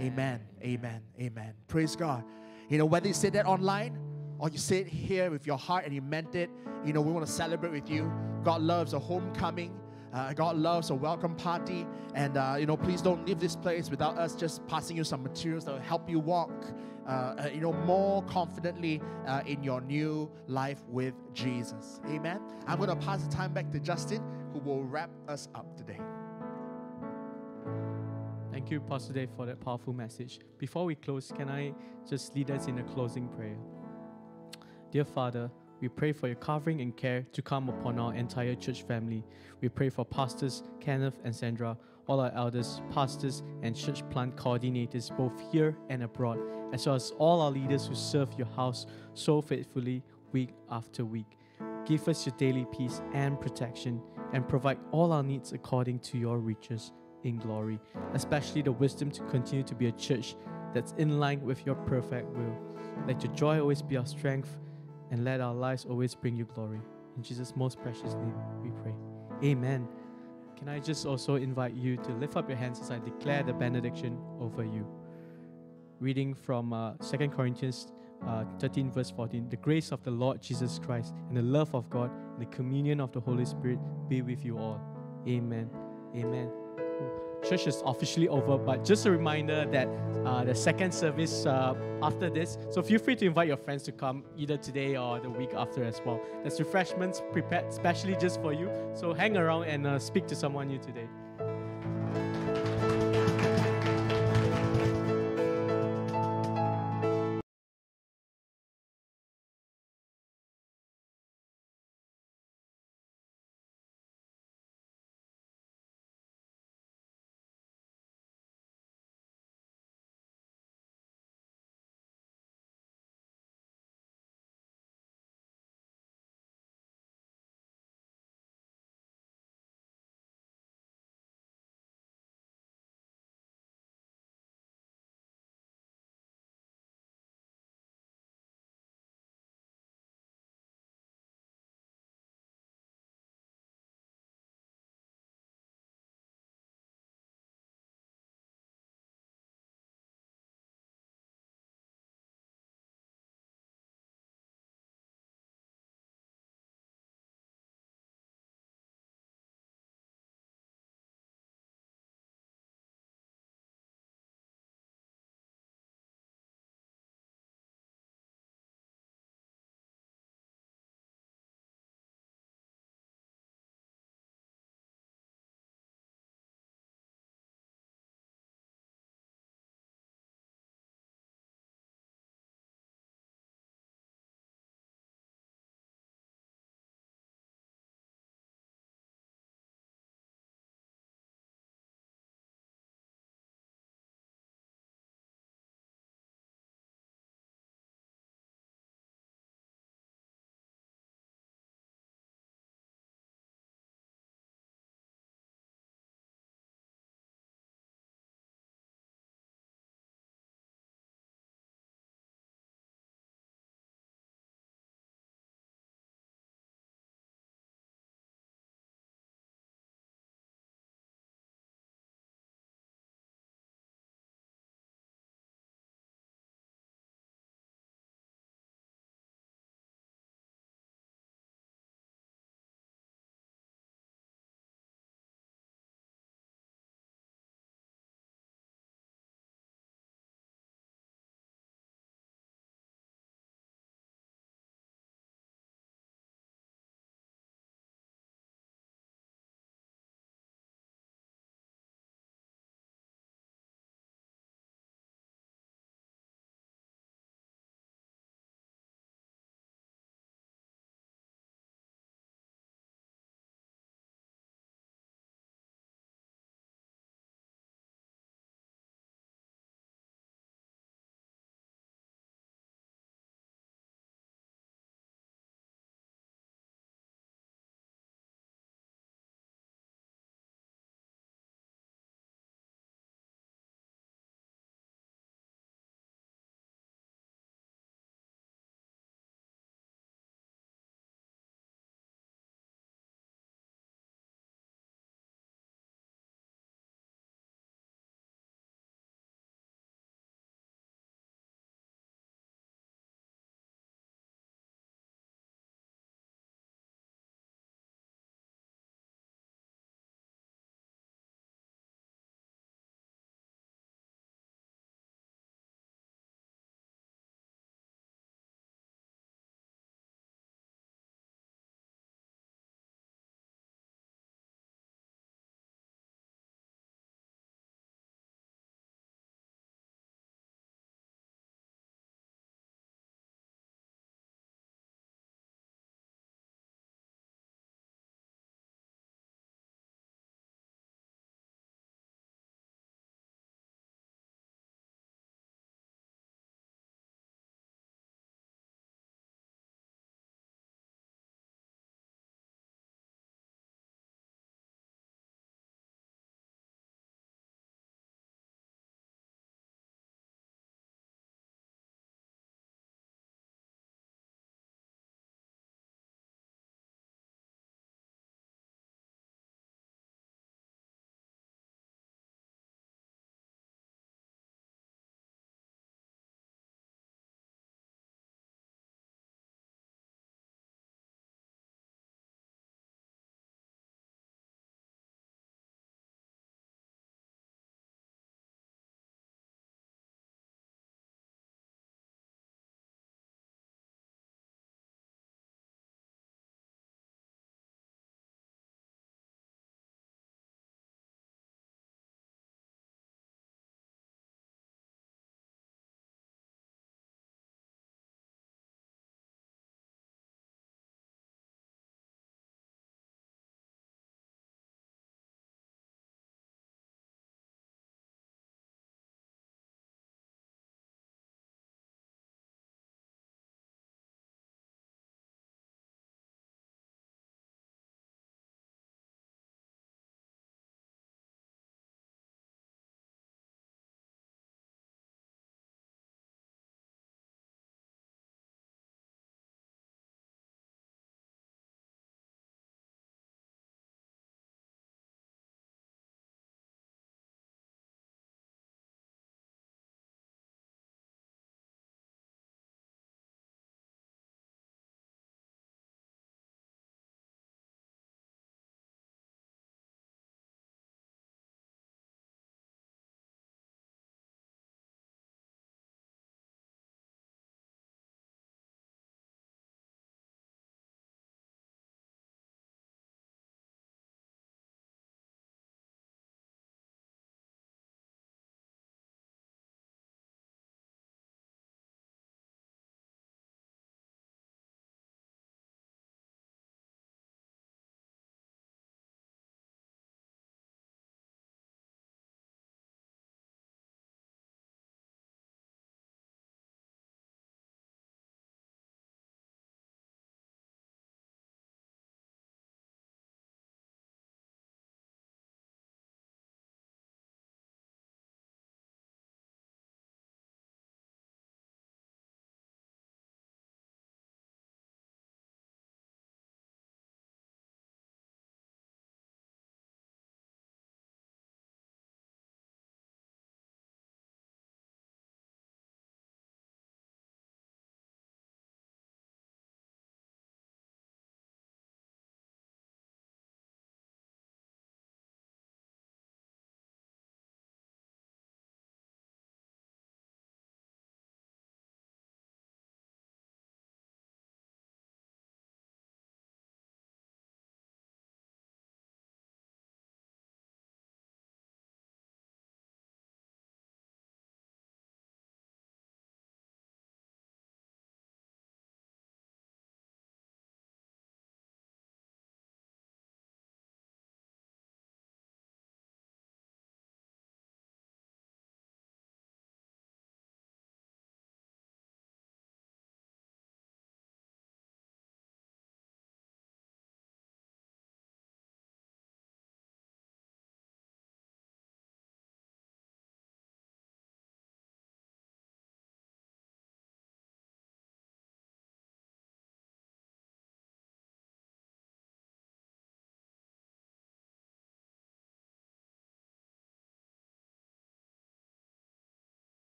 Amen. Amen. Amen. Amen. Praise God. You know, whether you say that online or you say it here with your heart and you meant it, you know, we want to celebrate with you. God loves a homecoming. Uh, God loves a welcome party. And, uh, you know, please don't leave this place without us just passing you some materials that will help you walk, uh, uh, you know, more confidently uh, in your new life with Jesus. Amen. I'm going to pass the time back to Justin, who will wrap us up today. Thank you, Pastor Dave, for that powerful message. Before we close, can I just lead us in a closing prayer? Dear Father, we pray for your covering and care to come upon our entire church family. We pray for pastors Kenneth and Sandra, all our elders, pastors, and church plant coordinators, both here and abroad, as well as all our leaders who serve your house so faithfully week after week. Give us your daily peace and protection, and provide all our needs according to your riches in glory, especially the wisdom to continue to be a church that's in line with your perfect will. Let your joy always be our strength, and let our lives always bring you glory. In Jesus' most precious name, we pray. Amen. Can I just also invite you to lift up your hands as I declare the benediction over you? Reading from uh, 2 Corinthians uh, 13, verse 14 The grace of the Lord Jesus Christ and the love of God and the communion of the Holy Spirit be with you all. Amen. Amen. Church is officially over, but just a reminder that uh, the second service uh, after this, so feel free to invite your friends to come either today or the week after as well. There's refreshments prepared specially just for you, so hang around and uh, speak to someone new today.